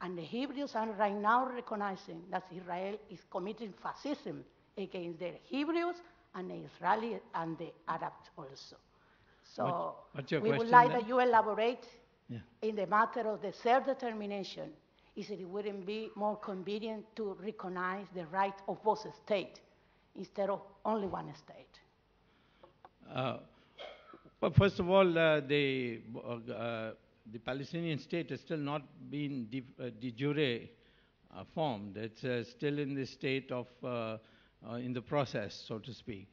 And the Hebrews are right now recognizing that Israel is committing fascism against the Hebrews and the Israeli and the Arabs also. So What- we would like then? that you elaborate Yeah. in the matter of the self-determination. Is it wouldn't be more convenient to recognize the right of both states instead of only one state? Uh, well, first of all, uh, the, uh, uh, the Palestinian state has still not been de, uh, de jure uh, formed. It's uh, still in the state of, uh, uh, in the process, so to speak.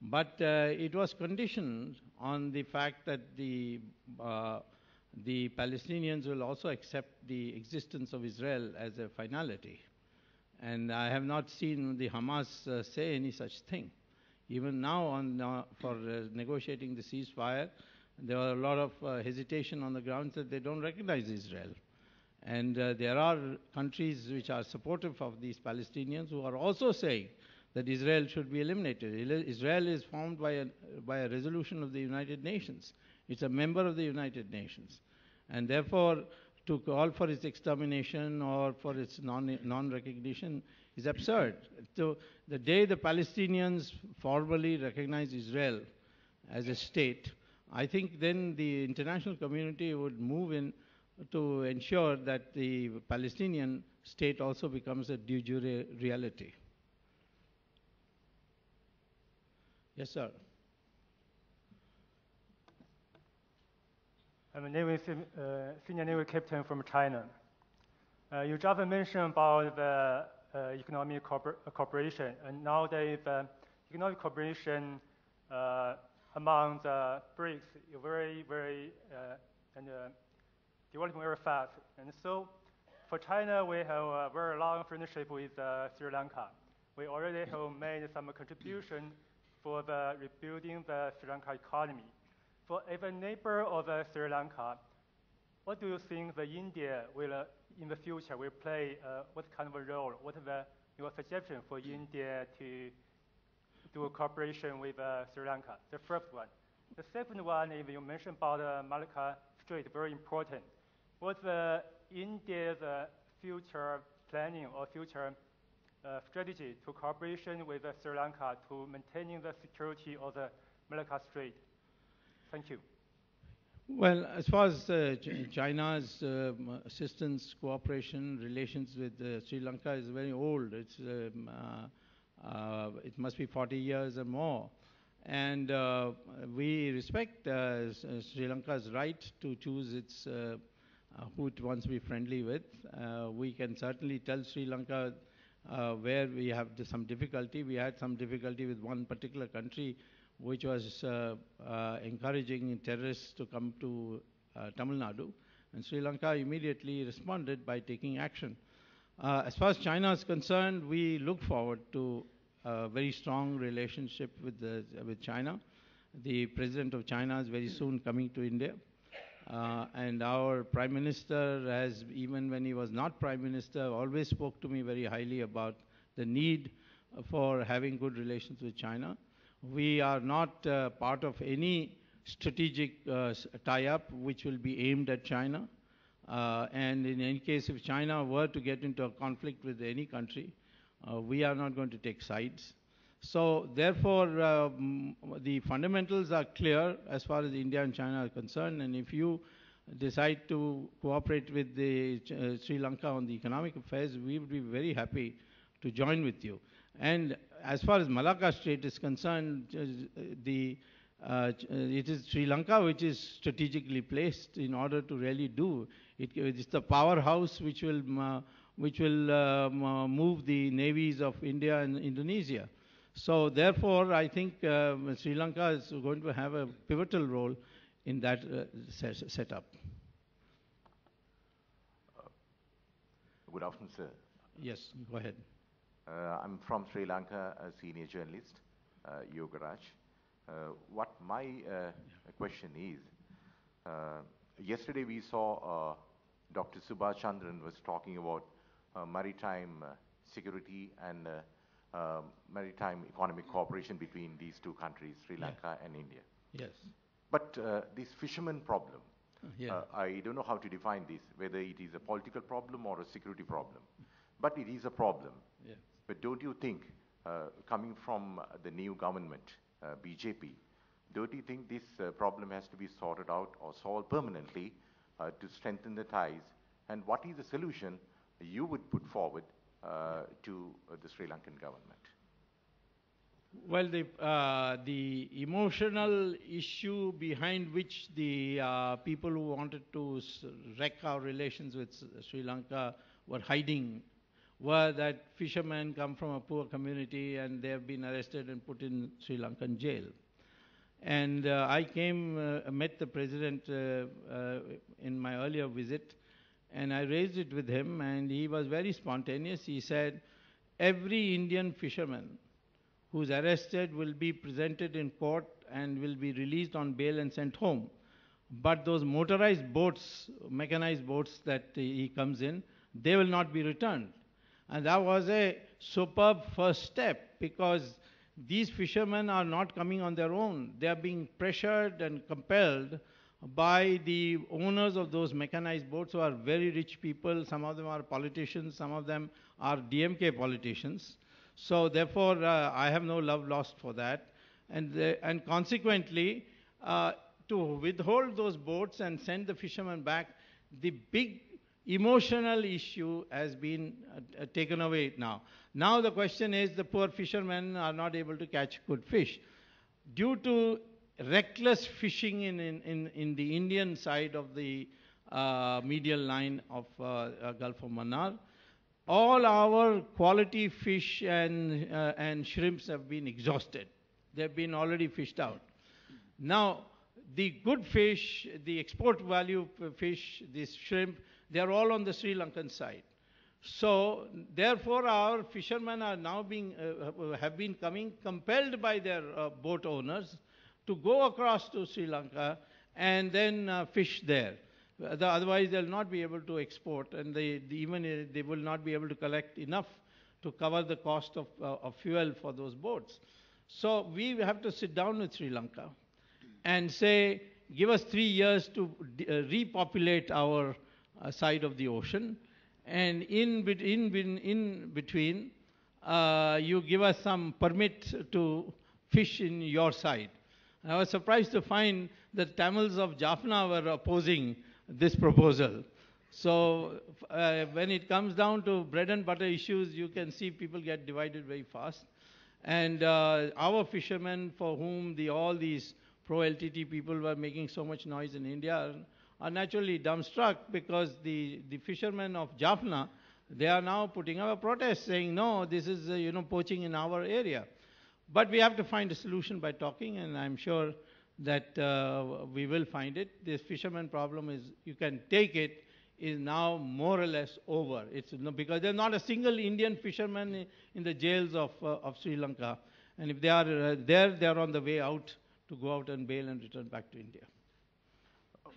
But uh, it was conditioned on the fact that the, uh, the Palestinians will also accept the existence of Israel as a finality. And I have not seen the Hamas uh, say any such thing. Even now, on, uh, for uh, negotiating the ceasefire, there are a lot of uh, hesitation on the grounds that they don't recognize Israel. And uh, there are countries which are supportive of these Palestinians who are also saying that Israel should be eliminated. Israel is formed by a, by a resolution of the United Nations. It's a member of the United Nations. And therefore, to call for its extermination or for its non, non-recognition is absurd. So the day the Palestinians formally recognize Israel as a state, I think then the international community would move in to ensure that the Palestinian state also becomes a de jure reality. Yes, sir. I'm Navy, Sim- uh, senior naval captain from China. Uh, you just mentioned about the economic cooper- uh, cooperation, and nowadays uh, economic cooperation uh, among the BRICS is very, very uh, and uh, developing very fast. And so, for China, we have a very long friendship with uh, Sri Lanka. We already have made some contribution for the rebuilding the Sri Lanka economy. For every neighbor of uh, Sri Lanka, what do you think the India will, uh, in the future, will play? Uh, what kind of a role? What are your suggestion for India to do a cooperation with uh, Sri Lanka? The first one. The second one is you mentioned about uh, Malacca Strait, very important. What's uh, India's uh, future planning or future uh, strategy to cooperation with uh, Sri Lanka to maintaining the security of the Malacca Strait? Thank you. Well, as far as uh, Ch- China's um, assistance, cooperation, relations with uh, Sri Lanka is very old. It's, um, uh, uh, it must be 40 years or more. And uh, we respect uh, uh, Sri Lanka's right to choose its uh, uh, who it wants to be friendly with. Uh, we can certainly tell Sri Lanka uh, where we have some difficulty. We had some difficulty with one particular country which was uh, uh, encouraging terrorists to come to uh, Tamil Nadu. And Sri Lanka immediately responded by taking action. As far as China is concerned, we look forward to a very strong relationship with, the, with China. The president of China is very soon coming to India. Uh, and our prime minister has, even when he was not prime minister, always spoke to me very highly about the need for having good relations with China. We are not uh, part of any strategic uh, tie-up which will be aimed at China. Uh, and in any case, if China were to get into a conflict with any country, we are not going to take sides. So therefore, the fundamentals are clear as far as India and China are concerned. And if you decide to cooperate with the uh, Sri Lanka on the economic affairs, we would be very happy to join with you. And as far as Malacca Strait is concerned, uh, the uh, uh, it is Sri Lanka which is strategically placed in order to really do. It, it's the powerhouse which will, uh, which will uh, move the navies of India and Indonesia. So therefore, I think um, Sri Lanka is going to have a pivotal role in that uh, se- setup. Good afternoon, sir. Yes, go ahead. Uh, I'm from Sri Lanka, a senior journalist, uh, Yogaraj. Uh, what my uh, question is, uh, yesterday we saw uh, Dr. Subhash Chandran was talking about uh, maritime uh, security and maritime economic cooperation between these two countries, Sri Yeah. Lanka and India. Yes. But uh, this fisherman problem, Yeah. uh, I don't know how to define this, whether it is a political problem or a security problem. But it is a problem. Yeah. But don't you think, uh, coming from uh, the new government, uh, BJP, don't you think this problem has to be sorted out or solved permanently to strengthen the ties? And what is the solution you would put forward to the Sri Lankan government? Well, the, uh, the emotional issue behind which the uh, people who wanted to wreck our relations with Sri Lanka were hiding were that fishermen come from a poor community and they have been arrested and put in Sri Lankan jail. And uh, I came, uh, met the president uh, uh, in my earlier visit, and I raised it with him, and he was very spontaneous. He said, Every Indian fisherman who's arrested will be presented in court and will be released on bail and sent home. But those motorized boats, mechanized boats that he comes in, they will not be returned. And that was a superb first step because these fishermen are not coming on their own. They are being pressured and compelled by the owners of those mechanized boats who are very rich people. Some of them are politicians, some of them are DMK politicians. So therefore, uh, I have no love lost for that. And, the, and consequently, uh, to withhold those boats and send the fishermen back, the big emotional issue has been uh, taken away now. Now the question is the poor fishermen are not able to catch good fish. Due to reckless fishing in, in, in, in the Indian side of the uh, medial line of uh, uh, Gulf of Mannar, all our quality fish and, uh, and shrimps have been exhausted. They've been already fished out. Now, the good fish, the export value fish, this shrimp, they are all on the Sri Lankan side. So, therefore, our fishermen are now being, uh, have been coming compelled by their uh, boat owners to go across to Sri Lanka and then uh, fish there. Uh, Otherwise, they'll not be able to export, and they, the- even uh, they will not be able to collect enough to cover the cost of, uh, of fuel for those boats. So we have to sit down with Sri Lanka and say, give us three years to uh, repopulate our uh, side of the ocean, and in, bet- in, in, in between, uh, you give us some permit to fish in your side. And I was surprised to find that Tamils of Jaffna were opposing this proposal. So uh, when it comes down to bread and butter issues, you can see people get divided very fast. And uh, our fishermen, for whom the, all these pro-LTT people were making so much noise in India, are, naturally dumbstruck because the, the fishermen of Jaffna, they are now putting up a protest saying, no, this is, uh, you know, poaching in our area. But we have to find a solution by talking, and I'm sure that uh, we will find it. This fisherman problem is, you can take it, is now more or less over. It's no, because there's not a single Indian fisherman in the jails of, uh, of Sri Lanka. And if they are uh, there, they are on the way out to go out and bail and return back to India.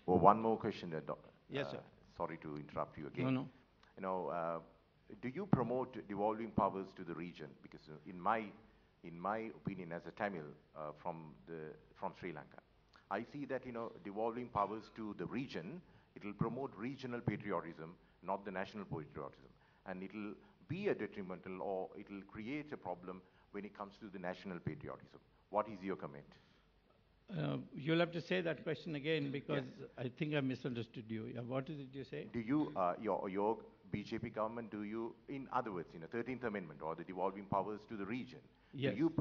Well, one more question, uh, Yes, uh, sir. Sorry to interrupt you again. No, no. You know, uh, do you promote devolving powers to the region? Because uh, in my, in my opinion, as a Tamil uh, from the from Sri Lanka, I see that you know devolving powers to the region, it will promote regional patriotism, not the national patriotism, and it will be a detrimental or it will create a problem when it comes to the national patriotism. What is your comment? Uh, you'll have to say that question again because I think I misunderstood you. Yeah, what is it you say? Do you, uh, your, your BJP government, do you, in other words, in the 13th Amendment or the devolving powers to the region, Yes. do you,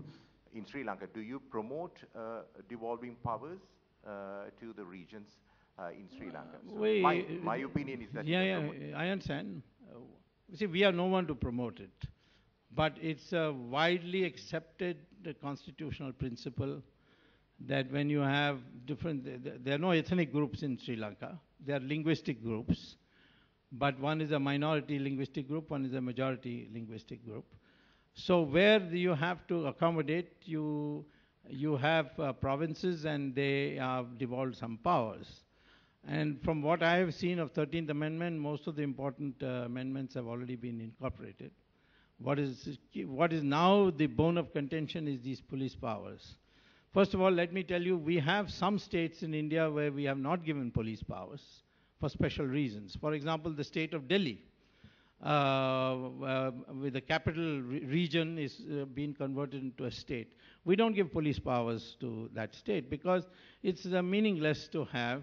in Sri Lanka, do you promote uh, devolving powers uh, to the regions uh, in Sri Lanka? So We- my, my opinion is that Yeah, yeah, I understand. Uh, See, we are no one to promote it, but it's a widely accepted constitutional principle that when you have different, th- th- there are no ethnic groups in Sri Lanka. There are linguistic groups, but one is a minority linguistic group, one is a majority linguistic group. So where you have to accommodate, you you have uh, provinces and they have devolved some powers. And from what I have seen of 13th Amendment, most of the important uh, amendments have already been incorporated. What is, what is now the bone of contention is these police powers. First of all, let me tell you, we have some states in India where we have not given police powers for special reasons. For example, the state of Delhi, uh, uh, with the capital re- region is uh, being converted into a state. We don't give police powers to that state because it's uh, meaningless to have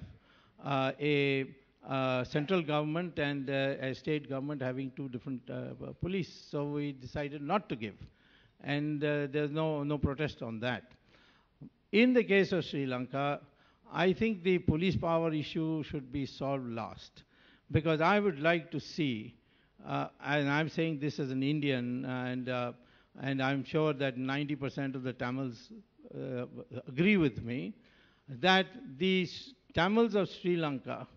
uh, a uh, central government and a state government having two different police. So we decided not to give, and there's no no protest on that. In the case of Sri Lanka, I think the police power issue should be solved last, because I would like to see, uh, and I'm saying this as an Indian, and uh, and I'm sure that 90% of the Tamils uh, agree with me, that the Tamils of Sri Lanka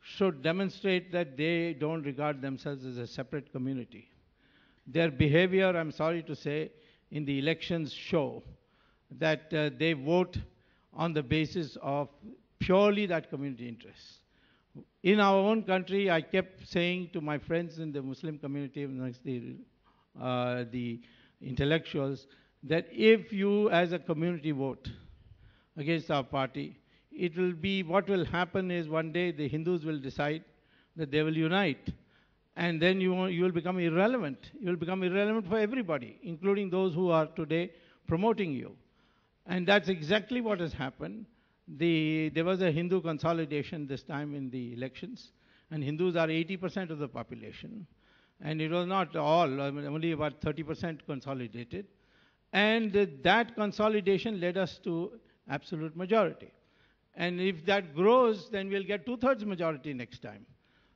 should demonstrate that they don't regard themselves as a separate community. Their behavior, I'm sorry to say, in the elections show that uh, they vote on the basis of purely that community interest. In our own country, I kept saying to my friends in the Muslim community, amongst the, uh, the intellectuals, that if you as a community vote against our party, it will be what will happen is one day the Hindus will decide that they will unite, and then you, you will become irrelevant. You will become irrelevant for everybody, including those who are today promoting you. And that's exactly what has happened. The, there was a Hindu consolidation this time in the elections, and Hindus are 80% of the population. And it was not all, I mean, only about 30% consolidated. And that consolidation led us to absolute majority. And if that grows, then we'll get two thirds majority next time.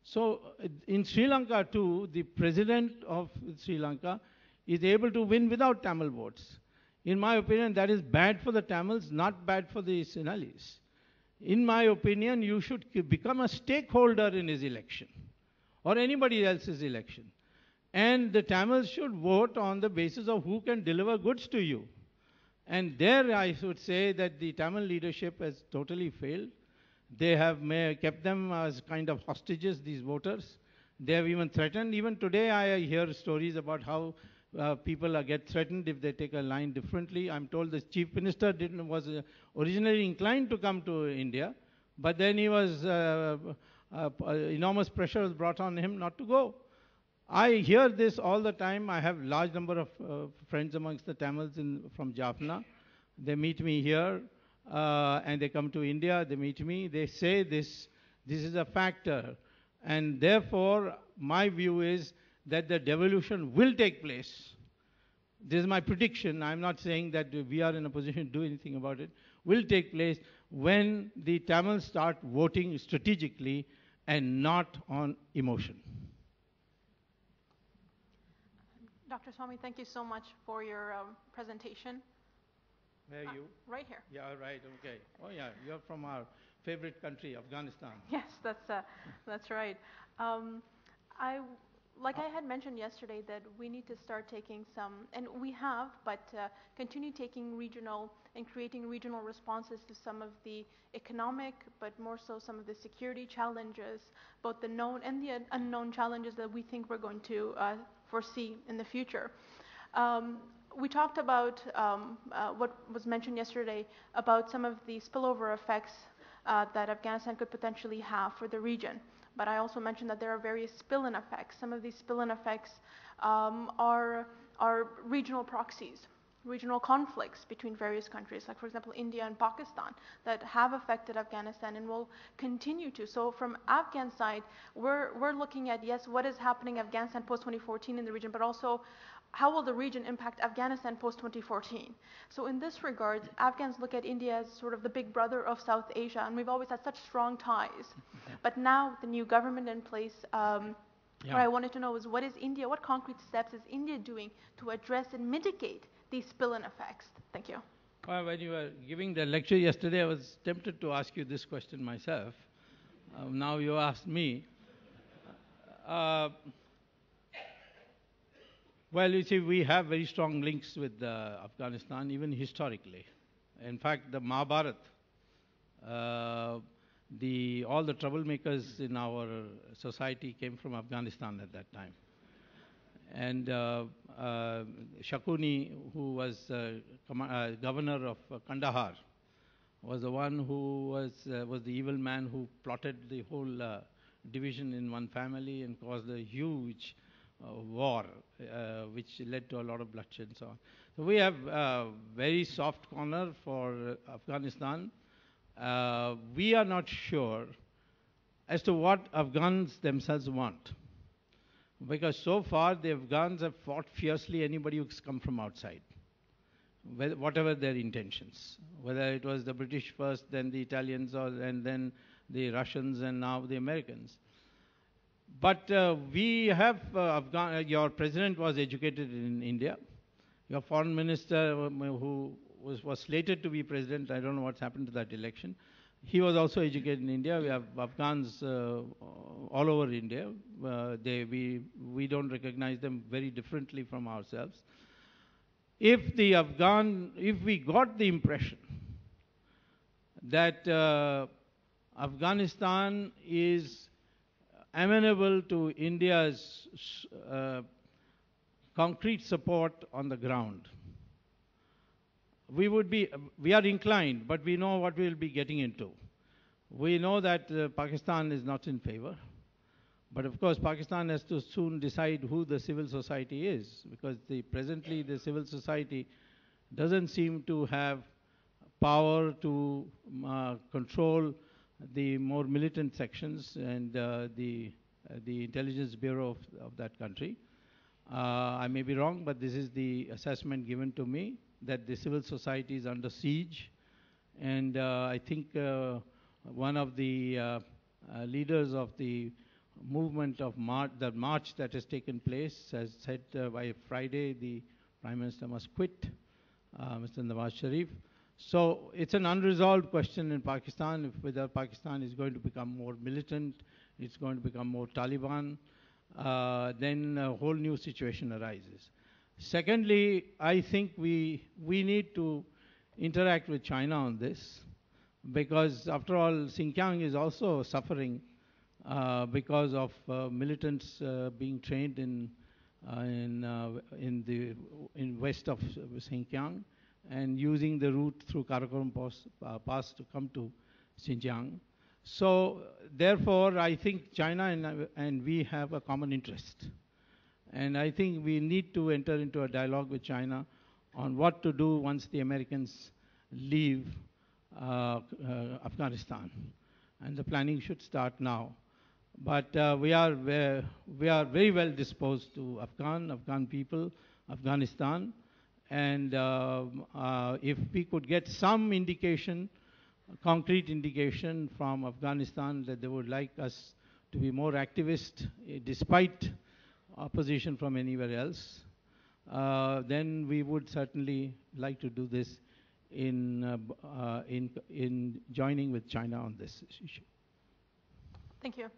So in Sri Lanka too, the president of Sri Lanka is able to win without Tamil votes. In my opinion, that is bad for the Tamils, not bad for the Sinhalese. In my opinion, you should become a stakeholder in his election or anybody else's election. And the Tamils should vote on the basis of who can deliver goods to you. And there I should say that the Tamil leadership has totally failed. They have kept them as kind of hostages, these voters. They have even threatened. Even today, I hear stories about how uh, people get threatened if they take a line differently. I'm told the chief minister didn't, was uh, originally inclined to come to India, but then he was uh, uh, uh, enormous pressure was brought on him not to go. I hear this all the time. I have large number of friends amongst the Tamils in, from Jaffna. They meet me here, and they come to India. They meet me. They say this. This is a factor, and therefore my view is that the devolution will take place. This is my prediction. I'm not saying that we are in a position to do anything about it. Will take place when the Tamils start voting strategically and not on emotion. Dr. Swamy, thank you so much for your um, presentation. Where Uh, are you? Right here. Yeah, right, okay. Oh, yeah, you're from our favorite country, Afghanistan. Yes, that's, uh, that's right. Um, I, like I had mentioned yesterday, that we need to start taking some, and we have, but uh, continue taking regional and creating regional responses to some of the economic, but more so some of the security challenges, both the known and the unknown challenges that we think we're going to uh, foresee in the future. Um, we talked about um, uh, what was mentioned yesterday about some of the spillover effects uh, that Afghanistan could potentially have for the region. But I also mentioned that there are various spill-in effects. Some of these spill-in effects um, are, are regional proxies, regional conflicts between various countries, like for example India and Pakistan, that have affected Afghanistan and will continue to. So from Afghan side, we're, we're looking at, yes, what is happening in Afghanistan post-2014 in the region, but also how will the region impact Afghanistan post 2014? So, in this regard, Afghans look at India as sort of the big brother of South Asia, and we've always had such strong ties. but now, with the new government in place, um, Yeah. what I wanted to know is what is India, what concrete steps is India doing to address and mitigate these spill in effects? Thank you. Well, when you were giving the lecture yesterday, I was tempted to ask you this question myself. Uh, now you asked me. Uh, well, you see, we have very strong links with uh, Afghanistan, even historically. In fact, the Mahabharat, uh, the, all the troublemakers in our society came from Afghanistan at that time. And uh, uh, Shakuni, who was uh, uh, governor of Kandahar, was the one who was, was the evil man who plotted the whole division in one family and caused a huge war, uh, which led to a lot of bloodshed and so on. So we have a very soft corner for uh, Afghanistan. Uh, we are not sure as to what Afghans themselves want. Because so far the Afghans have fought fiercely anybody who's come from outside, whatever their intentions. Whether it was the British first, then the Italians, or, and then the Russians, and now the Americans. But uh, we have, uh, Afghan, uh, your president was educated in India. Your foreign minister, um, who was, was slated to be president, I don't know what's happened to that election. He was also educated in India. We have Afghans uh, all over India. Uh, they, we, we don't recognize them very differently from ourselves. If the Afghan, if we got the impression that uh, Afghanistan is amenable to India's uh, concrete support on the ground. We would be, we are inclined, but we know what we will be getting into. We know that uh, Pakistan is not in favor. But of course, Pakistan has to soon decide who the civil society is, because the, presently the civil society doesn't seem to have power to uh, control the more militant sections and uh, the, uh, the intelligence bureau of, of that country. Uh, I may be wrong, but this is the assessment given to me that the civil society is under siege. And I think one of the leaders of the movement of Mar- the march that has taken place has said uh, by Friday the Prime Minister must quit, uh, Mr. Nawaz Sharif. So it's an unresolved question in Pakistan if whether Pakistan is going to become more militant, it's going to become more Taliban, uh, then a whole new situation arises. Secondly, I think we, we need to interact with China on this because after all, Xinjiang is also suffering uh, because of uh, militants uh, being trained in uh, in uh, in the in west of Xinjiang and using the route through Karakoram Pass, uh, Pass to come to Xinjiang. So therefore, I think China and, and we have a common interest. And I think we need to enter into a dialogue with China on what to do once the Americans leave uh, uh, Afghanistan. And the planning should start now. But uh, we, are, we are very well disposed to Afghan, Afghan people, Afghanistan. And um, uh, if we could get some indication, concrete indication from Afghanistan that they would like us to be more activist eh, despite opposition from anywhere else, uh, then we would certainly like to do this in, uh, uh, in, in joining with China on this issue. Thank you.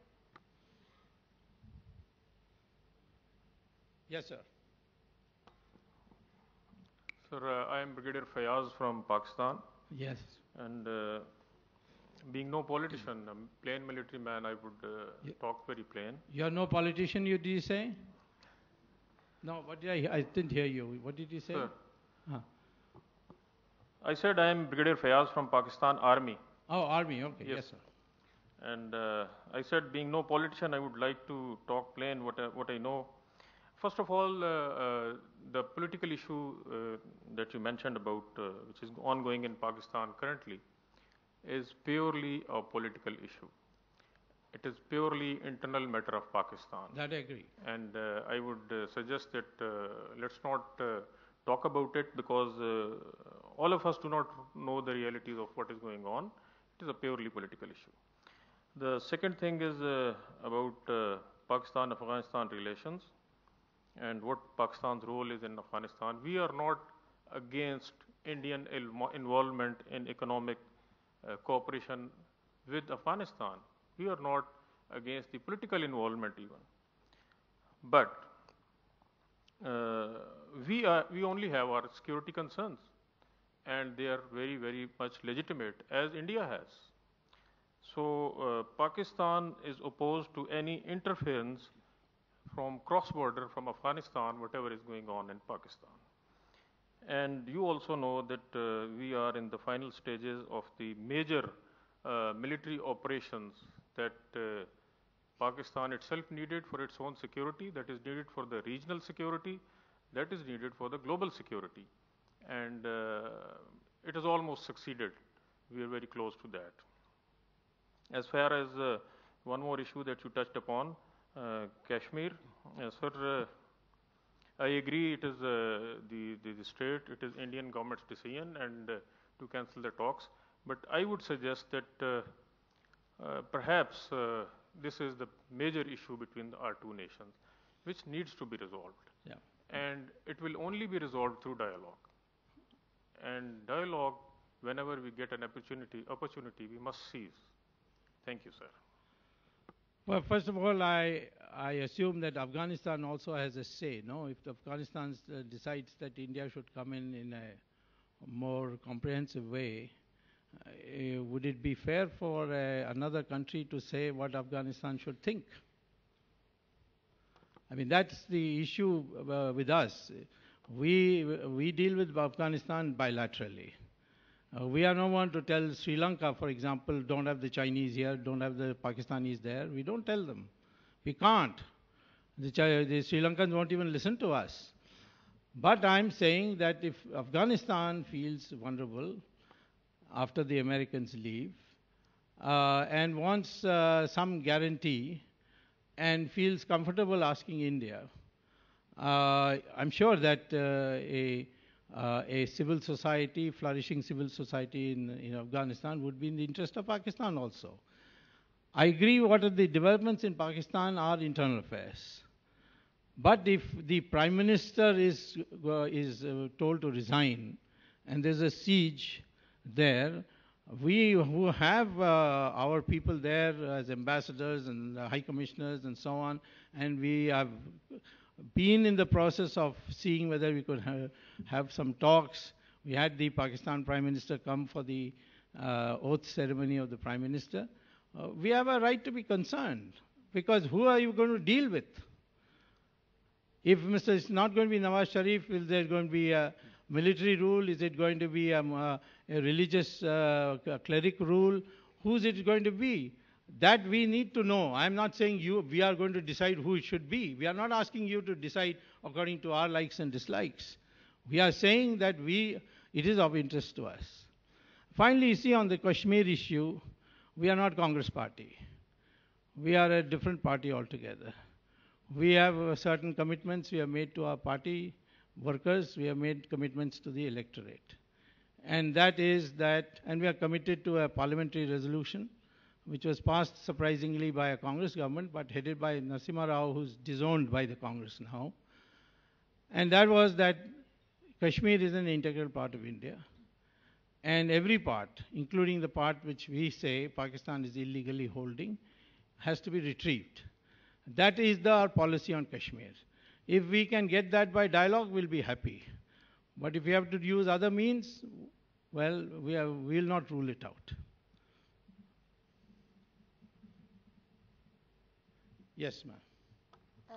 Yes, sir. Sir, uh, I am Brigadier Fayaz from Pakistan, Yes. and uh, being no politician, a plain military man, I would uh, Ye- talk very plain. You're no politician, you did you say? No, what did I, he- I didn't hear you. What did you say? Sir, Huh. I said I am Brigadier Fayaz from Pakistan Army, Oh, army, okay, Yes. yes, sir. and uh, I said being no politician, I would like to talk plain what I, what I know. First of all, uh, uh, the political issue uh, that you mentioned about, uh, which is ongoing in Pakistan currently, is purely a political issue. It is purely internal matter of Pakistan. That I agree. And uh, I would uh, suggest that uh, let's not uh, talk about it because uh, all of us do not know the realities of what is going on. It is a purely political issue. The second thing is uh, about uh, Pakistan Afghanistan relations and what Pakistan's role is in Afghanistan. We are not against Indian involvement in economic uh, cooperation with Afghanistan. We are not against the political involvement even. But uh, we, are, we only have our security concerns, and they are very, very much legitimate, as India has. So, uh, Pakistan is opposed to any interference from cross border from Afghanistan, whatever is going on in Pakistan. And you also know that uh, we are in the final stages of the major uh, military operations that uh, Pakistan itself needed for its own security, that is needed for the regional security, that is needed for the global security. And uh, it has almost succeeded. We are very close to that. As far as uh, one more issue that you touched upon, uh, Kashmir, uh, sir, uh, I agree it is uh, the, the, the state, it is Indian government's decision and uh, to cancel the talks. But I would suggest that uh, uh, perhaps uh, this is the major issue between the- our two nations, which needs to be resolved. Yeah. And it will only be resolved through dialogue. And dialogue, whenever we get an opportunity, opportunity, we must seize. Thank you, sir. Well, first of all, I, I assume that Afghanistan also has a say, no? If Afghanistan uh, decides that India should come in in a more comprehensive way, uh, would it be fair for uh, another country to say what Afghanistan should think? I mean, that's the issue uh, with us. We, we deal with Afghanistan bilaterally. Uh, we are no one to tell Sri Lanka, for example, don't have the Chinese here, don't have the Pakistanis there. We don't tell them. We can't. The, Chi- the Sri Lankans won't even listen to us. But I'm saying that if Afghanistan feels vulnerable after the Americans leave uh, and wants uh, some guarantee and feels comfortable asking India, uh, I'm sure that uh, a, a civil society, flourishing civil society in, in Afghanistan would be in the interest of Pakistan also. I agree what are the developments in Pakistan are internal affairs. But if the prime minister is, uh, is uh, told to resign and there's a siege there, we who have uh, our people there as ambassadors and uh, high commissioners and so on, and we have been in the process of seeing whether we could ha- have some talks. We had the Pakistan Prime Minister come for the uh, oath ceremony of the Prime Minister, uh, we have a right to be concerned because who are you going to deal with? If Mr. it's not going to be Nawaz Sharif, is there going to be a military rule? Is it going to be um, uh, a religious uh, cleric rule? Who's it going to be? That we need to know. I'm not saying you, we are going to decide who it should be. We are not asking you to decide according to our likes and dislikes. We are saying that we, it is of interest to us. Finally, you see, on the Kashmir issue, we are not Congress party. We are a different party altogether. We have certain commitments we have made to our party workers, we have made commitments to the electorate. And that is that, and we are committed to a parliamentary resolution, which was passed surprisingly by a Congress government, but headed by Narasimha Rao, who's disowned by the Congress now. And that was that Kashmir is an integral part of India. And every part, including the part which we say Pakistan is illegally holding, has to be retrieved. That is the, our policy on Kashmir. If we can get that by dialogue, we'll be happy. But if we have to use other means, well, we have, will not rule it out. Yes, ma'am. Uh,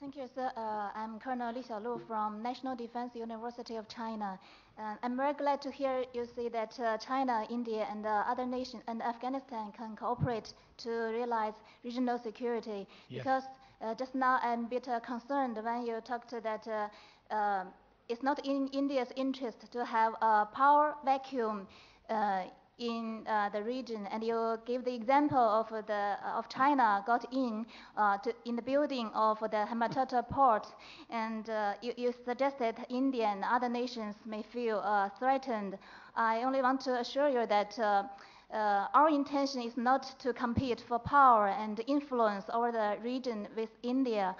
thank you, sir. Uh, I'm Colonel Li Xiaolu from National Defense University of China. Uh, I'm very glad to hear you say that uh, China, India, and uh, other nations and Afghanistan can cooperate to realize regional security. Yeah. Because uh, just now I'm a bit uh, concerned when you talked that uh, um it's not in India's interest to have a power vacuum uh, in uh, the region, and you gave the example of the of China got in uh, to, in the building of the Hambantota port, and uh, you, you suggested India and other nations may feel uh, threatened. I only want to assure you that. Uh, uh, our intention is not to compete for power and influence over the region with India.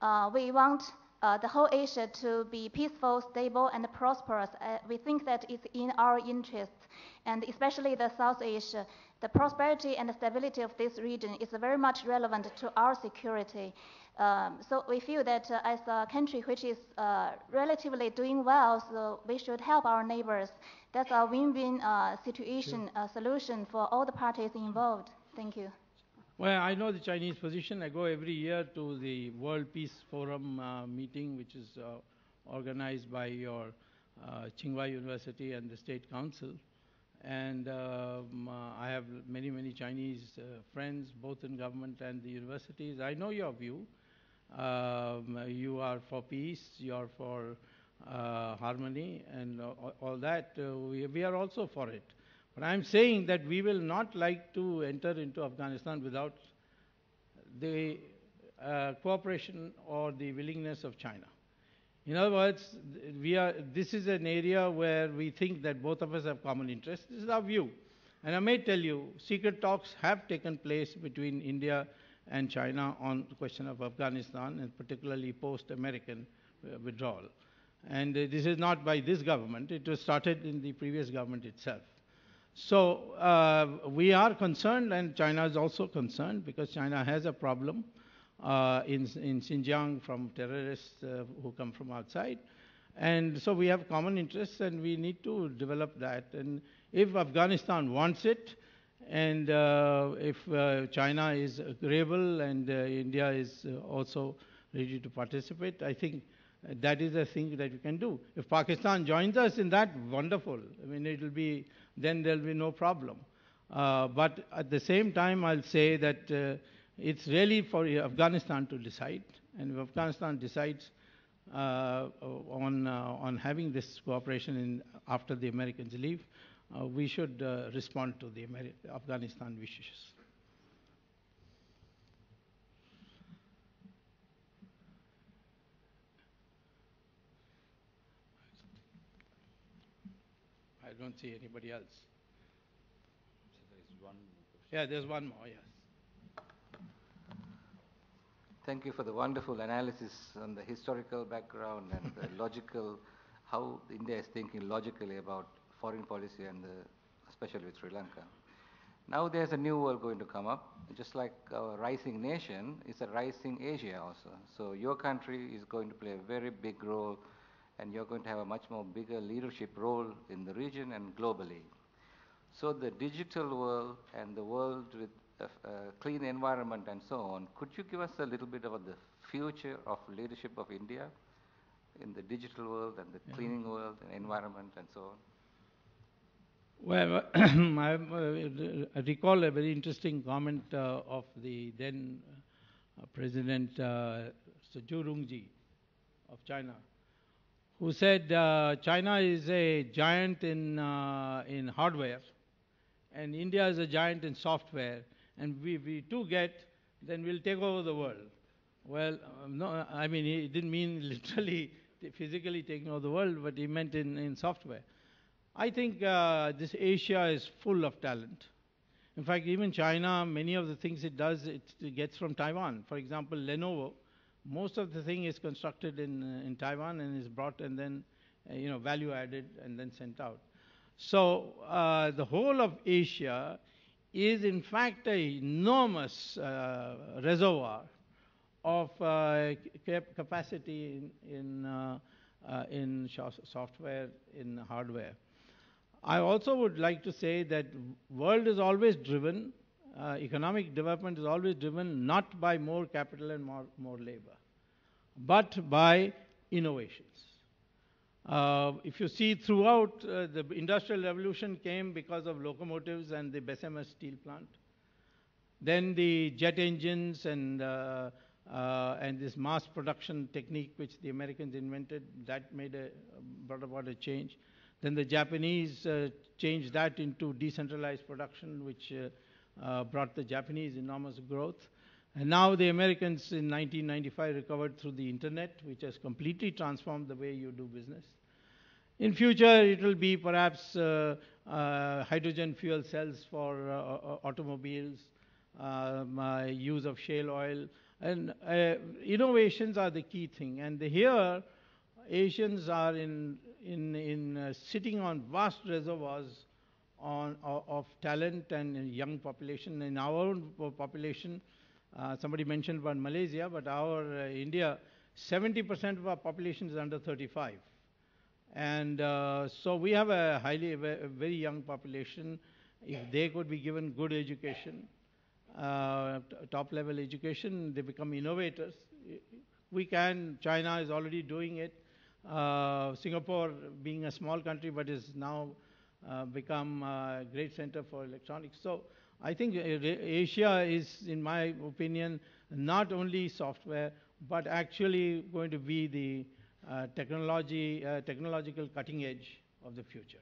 Uh, we want uh, the whole Asia to be peaceful, stable, and prosperous. Uh, we think that it's in our interests, and especially the South Asia. The prosperity and stability of this region is very much relevant to our security. Um, so we feel that uh, as a country which is uh, relatively doing well, so we should help our neighbors. That's a win-win uh, situation solution for all the parties involved. Thank you. Well, I know the Chinese position. I go every year to the World Peace Forum uh, meeting, which is uh, organized by your uh, Tsinghua University and the State Council. And um, uh, I have many, many Chinese uh, friends, both in government and the universities. I know your view. Um, you are for peace, you are for uh, harmony, and all, all that. we, we are also for it. But I'm saying that we will not like to enter into Afghanistan without the uh, cooperation or the willingness of China. In other words, we are, this is an area where we think that both of us have common interests. This is our view. And I may tell you, secret talks have taken place between India and China on the question of Afghanistan, and particularly post-American uh, withdrawal. And uh, this is not by this government. It was started in the previous government itself. So uh, we are concerned, and China is also concerned because China has a problem uh, in, in Xinjiang from terrorists uh, who come from outside. And so we have common interests, and we need to develop that. And if Afghanistan wants it, and uh, if uh, China is agreeable and uh, India is also ready to participate, I think that is a thing that we can do. If Pakistan joins us in that, wonderful. I mean, it will be then there'll be no problem. Uh, but at the same time, I'll say that uh, it's really for Afghanistan to decide. And if Afghanistan decides uh, on, uh, on having this cooperation in, after the Americans leave, uh, we should uh, respond to the Ameri Afghanistan wishes. Don't see anybody else. There is one Yeah, there's one more, yes. Thank you for the wonderful analysis on the historical background and the logical, how India is thinking logically about foreign policy and the, especially with Sri Lanka. Now there's a new world going to come up, just like our rising nation, it's a rising Asia also. So your country is going to play a very big role and you're going to have a much more bigger leadership role in the region and globally. So the digital world and the world with a, a clean environment and so on, could you give us a little bit about the future of leadership of India in the digital world and the Yeah. cleaning world and environment and so on? Well, I uh, recall a very interesting comment uh, of the then uh, President uh, Rongji of China, who said uh, China is a giant in, uh, in hardware and India is a giant in software, and we, we two get, then we'll take over the world. Well, um, no, I mean, he didn't mean literally, physically taking over the world, but he meant in, in software. I think uh, this Asia is full of talent. In fact, even China, many of the things it does, it, it gets from Taiwan. For example, Lenovo, most of the thing is constructed in, uh, in Taiwan and is brought and then, uh, you know, value added and then sent out. So uh, the whole of Asia is in fact an enormous uh, reservoir of uh, cap- capacity in, in, uh, in software, in hardware. I also would like to say that world is always driven, uh, economic development is always driven not by more capital and more, more labor, but by innovations. Uh, if you see throughout, uh, the industrial revolution came because of locomotives and the Bessemer steel plant. Then the jet engines and, uh, uh, and this mass production technique which the Americans invented, that made a, brought about a change. Then the Japanese uh, changed that into decentralized production, which uh, brought the Japanese enormous growth. And now the Americans in 1995 recovered through the internet, which has completely transformed the way you do business. In future, it will be perhaps uh, uh, hydrogen fuel cells for uh, automobiles, um, uh, use of shale oil, and uh, innovations are the key thing. And here, Asians are in in in uh, sitting on vast reservoirs on of, of talent and young population. In our own population, uh, somebody mentioned about Malaysia, but our uh, India, 70% of our population is under 35. And uh, so we have a highly, a very young population. If they could be given good education, top level education, they become innovators. We can, China is already doing it. Uh, Singapore, being a small country, but is now uh, become a great center for electronics. So I think uh, Asia is, in my opinion, not only software, but actually going to be the uh, technology, uh, technological cutting edge of the future.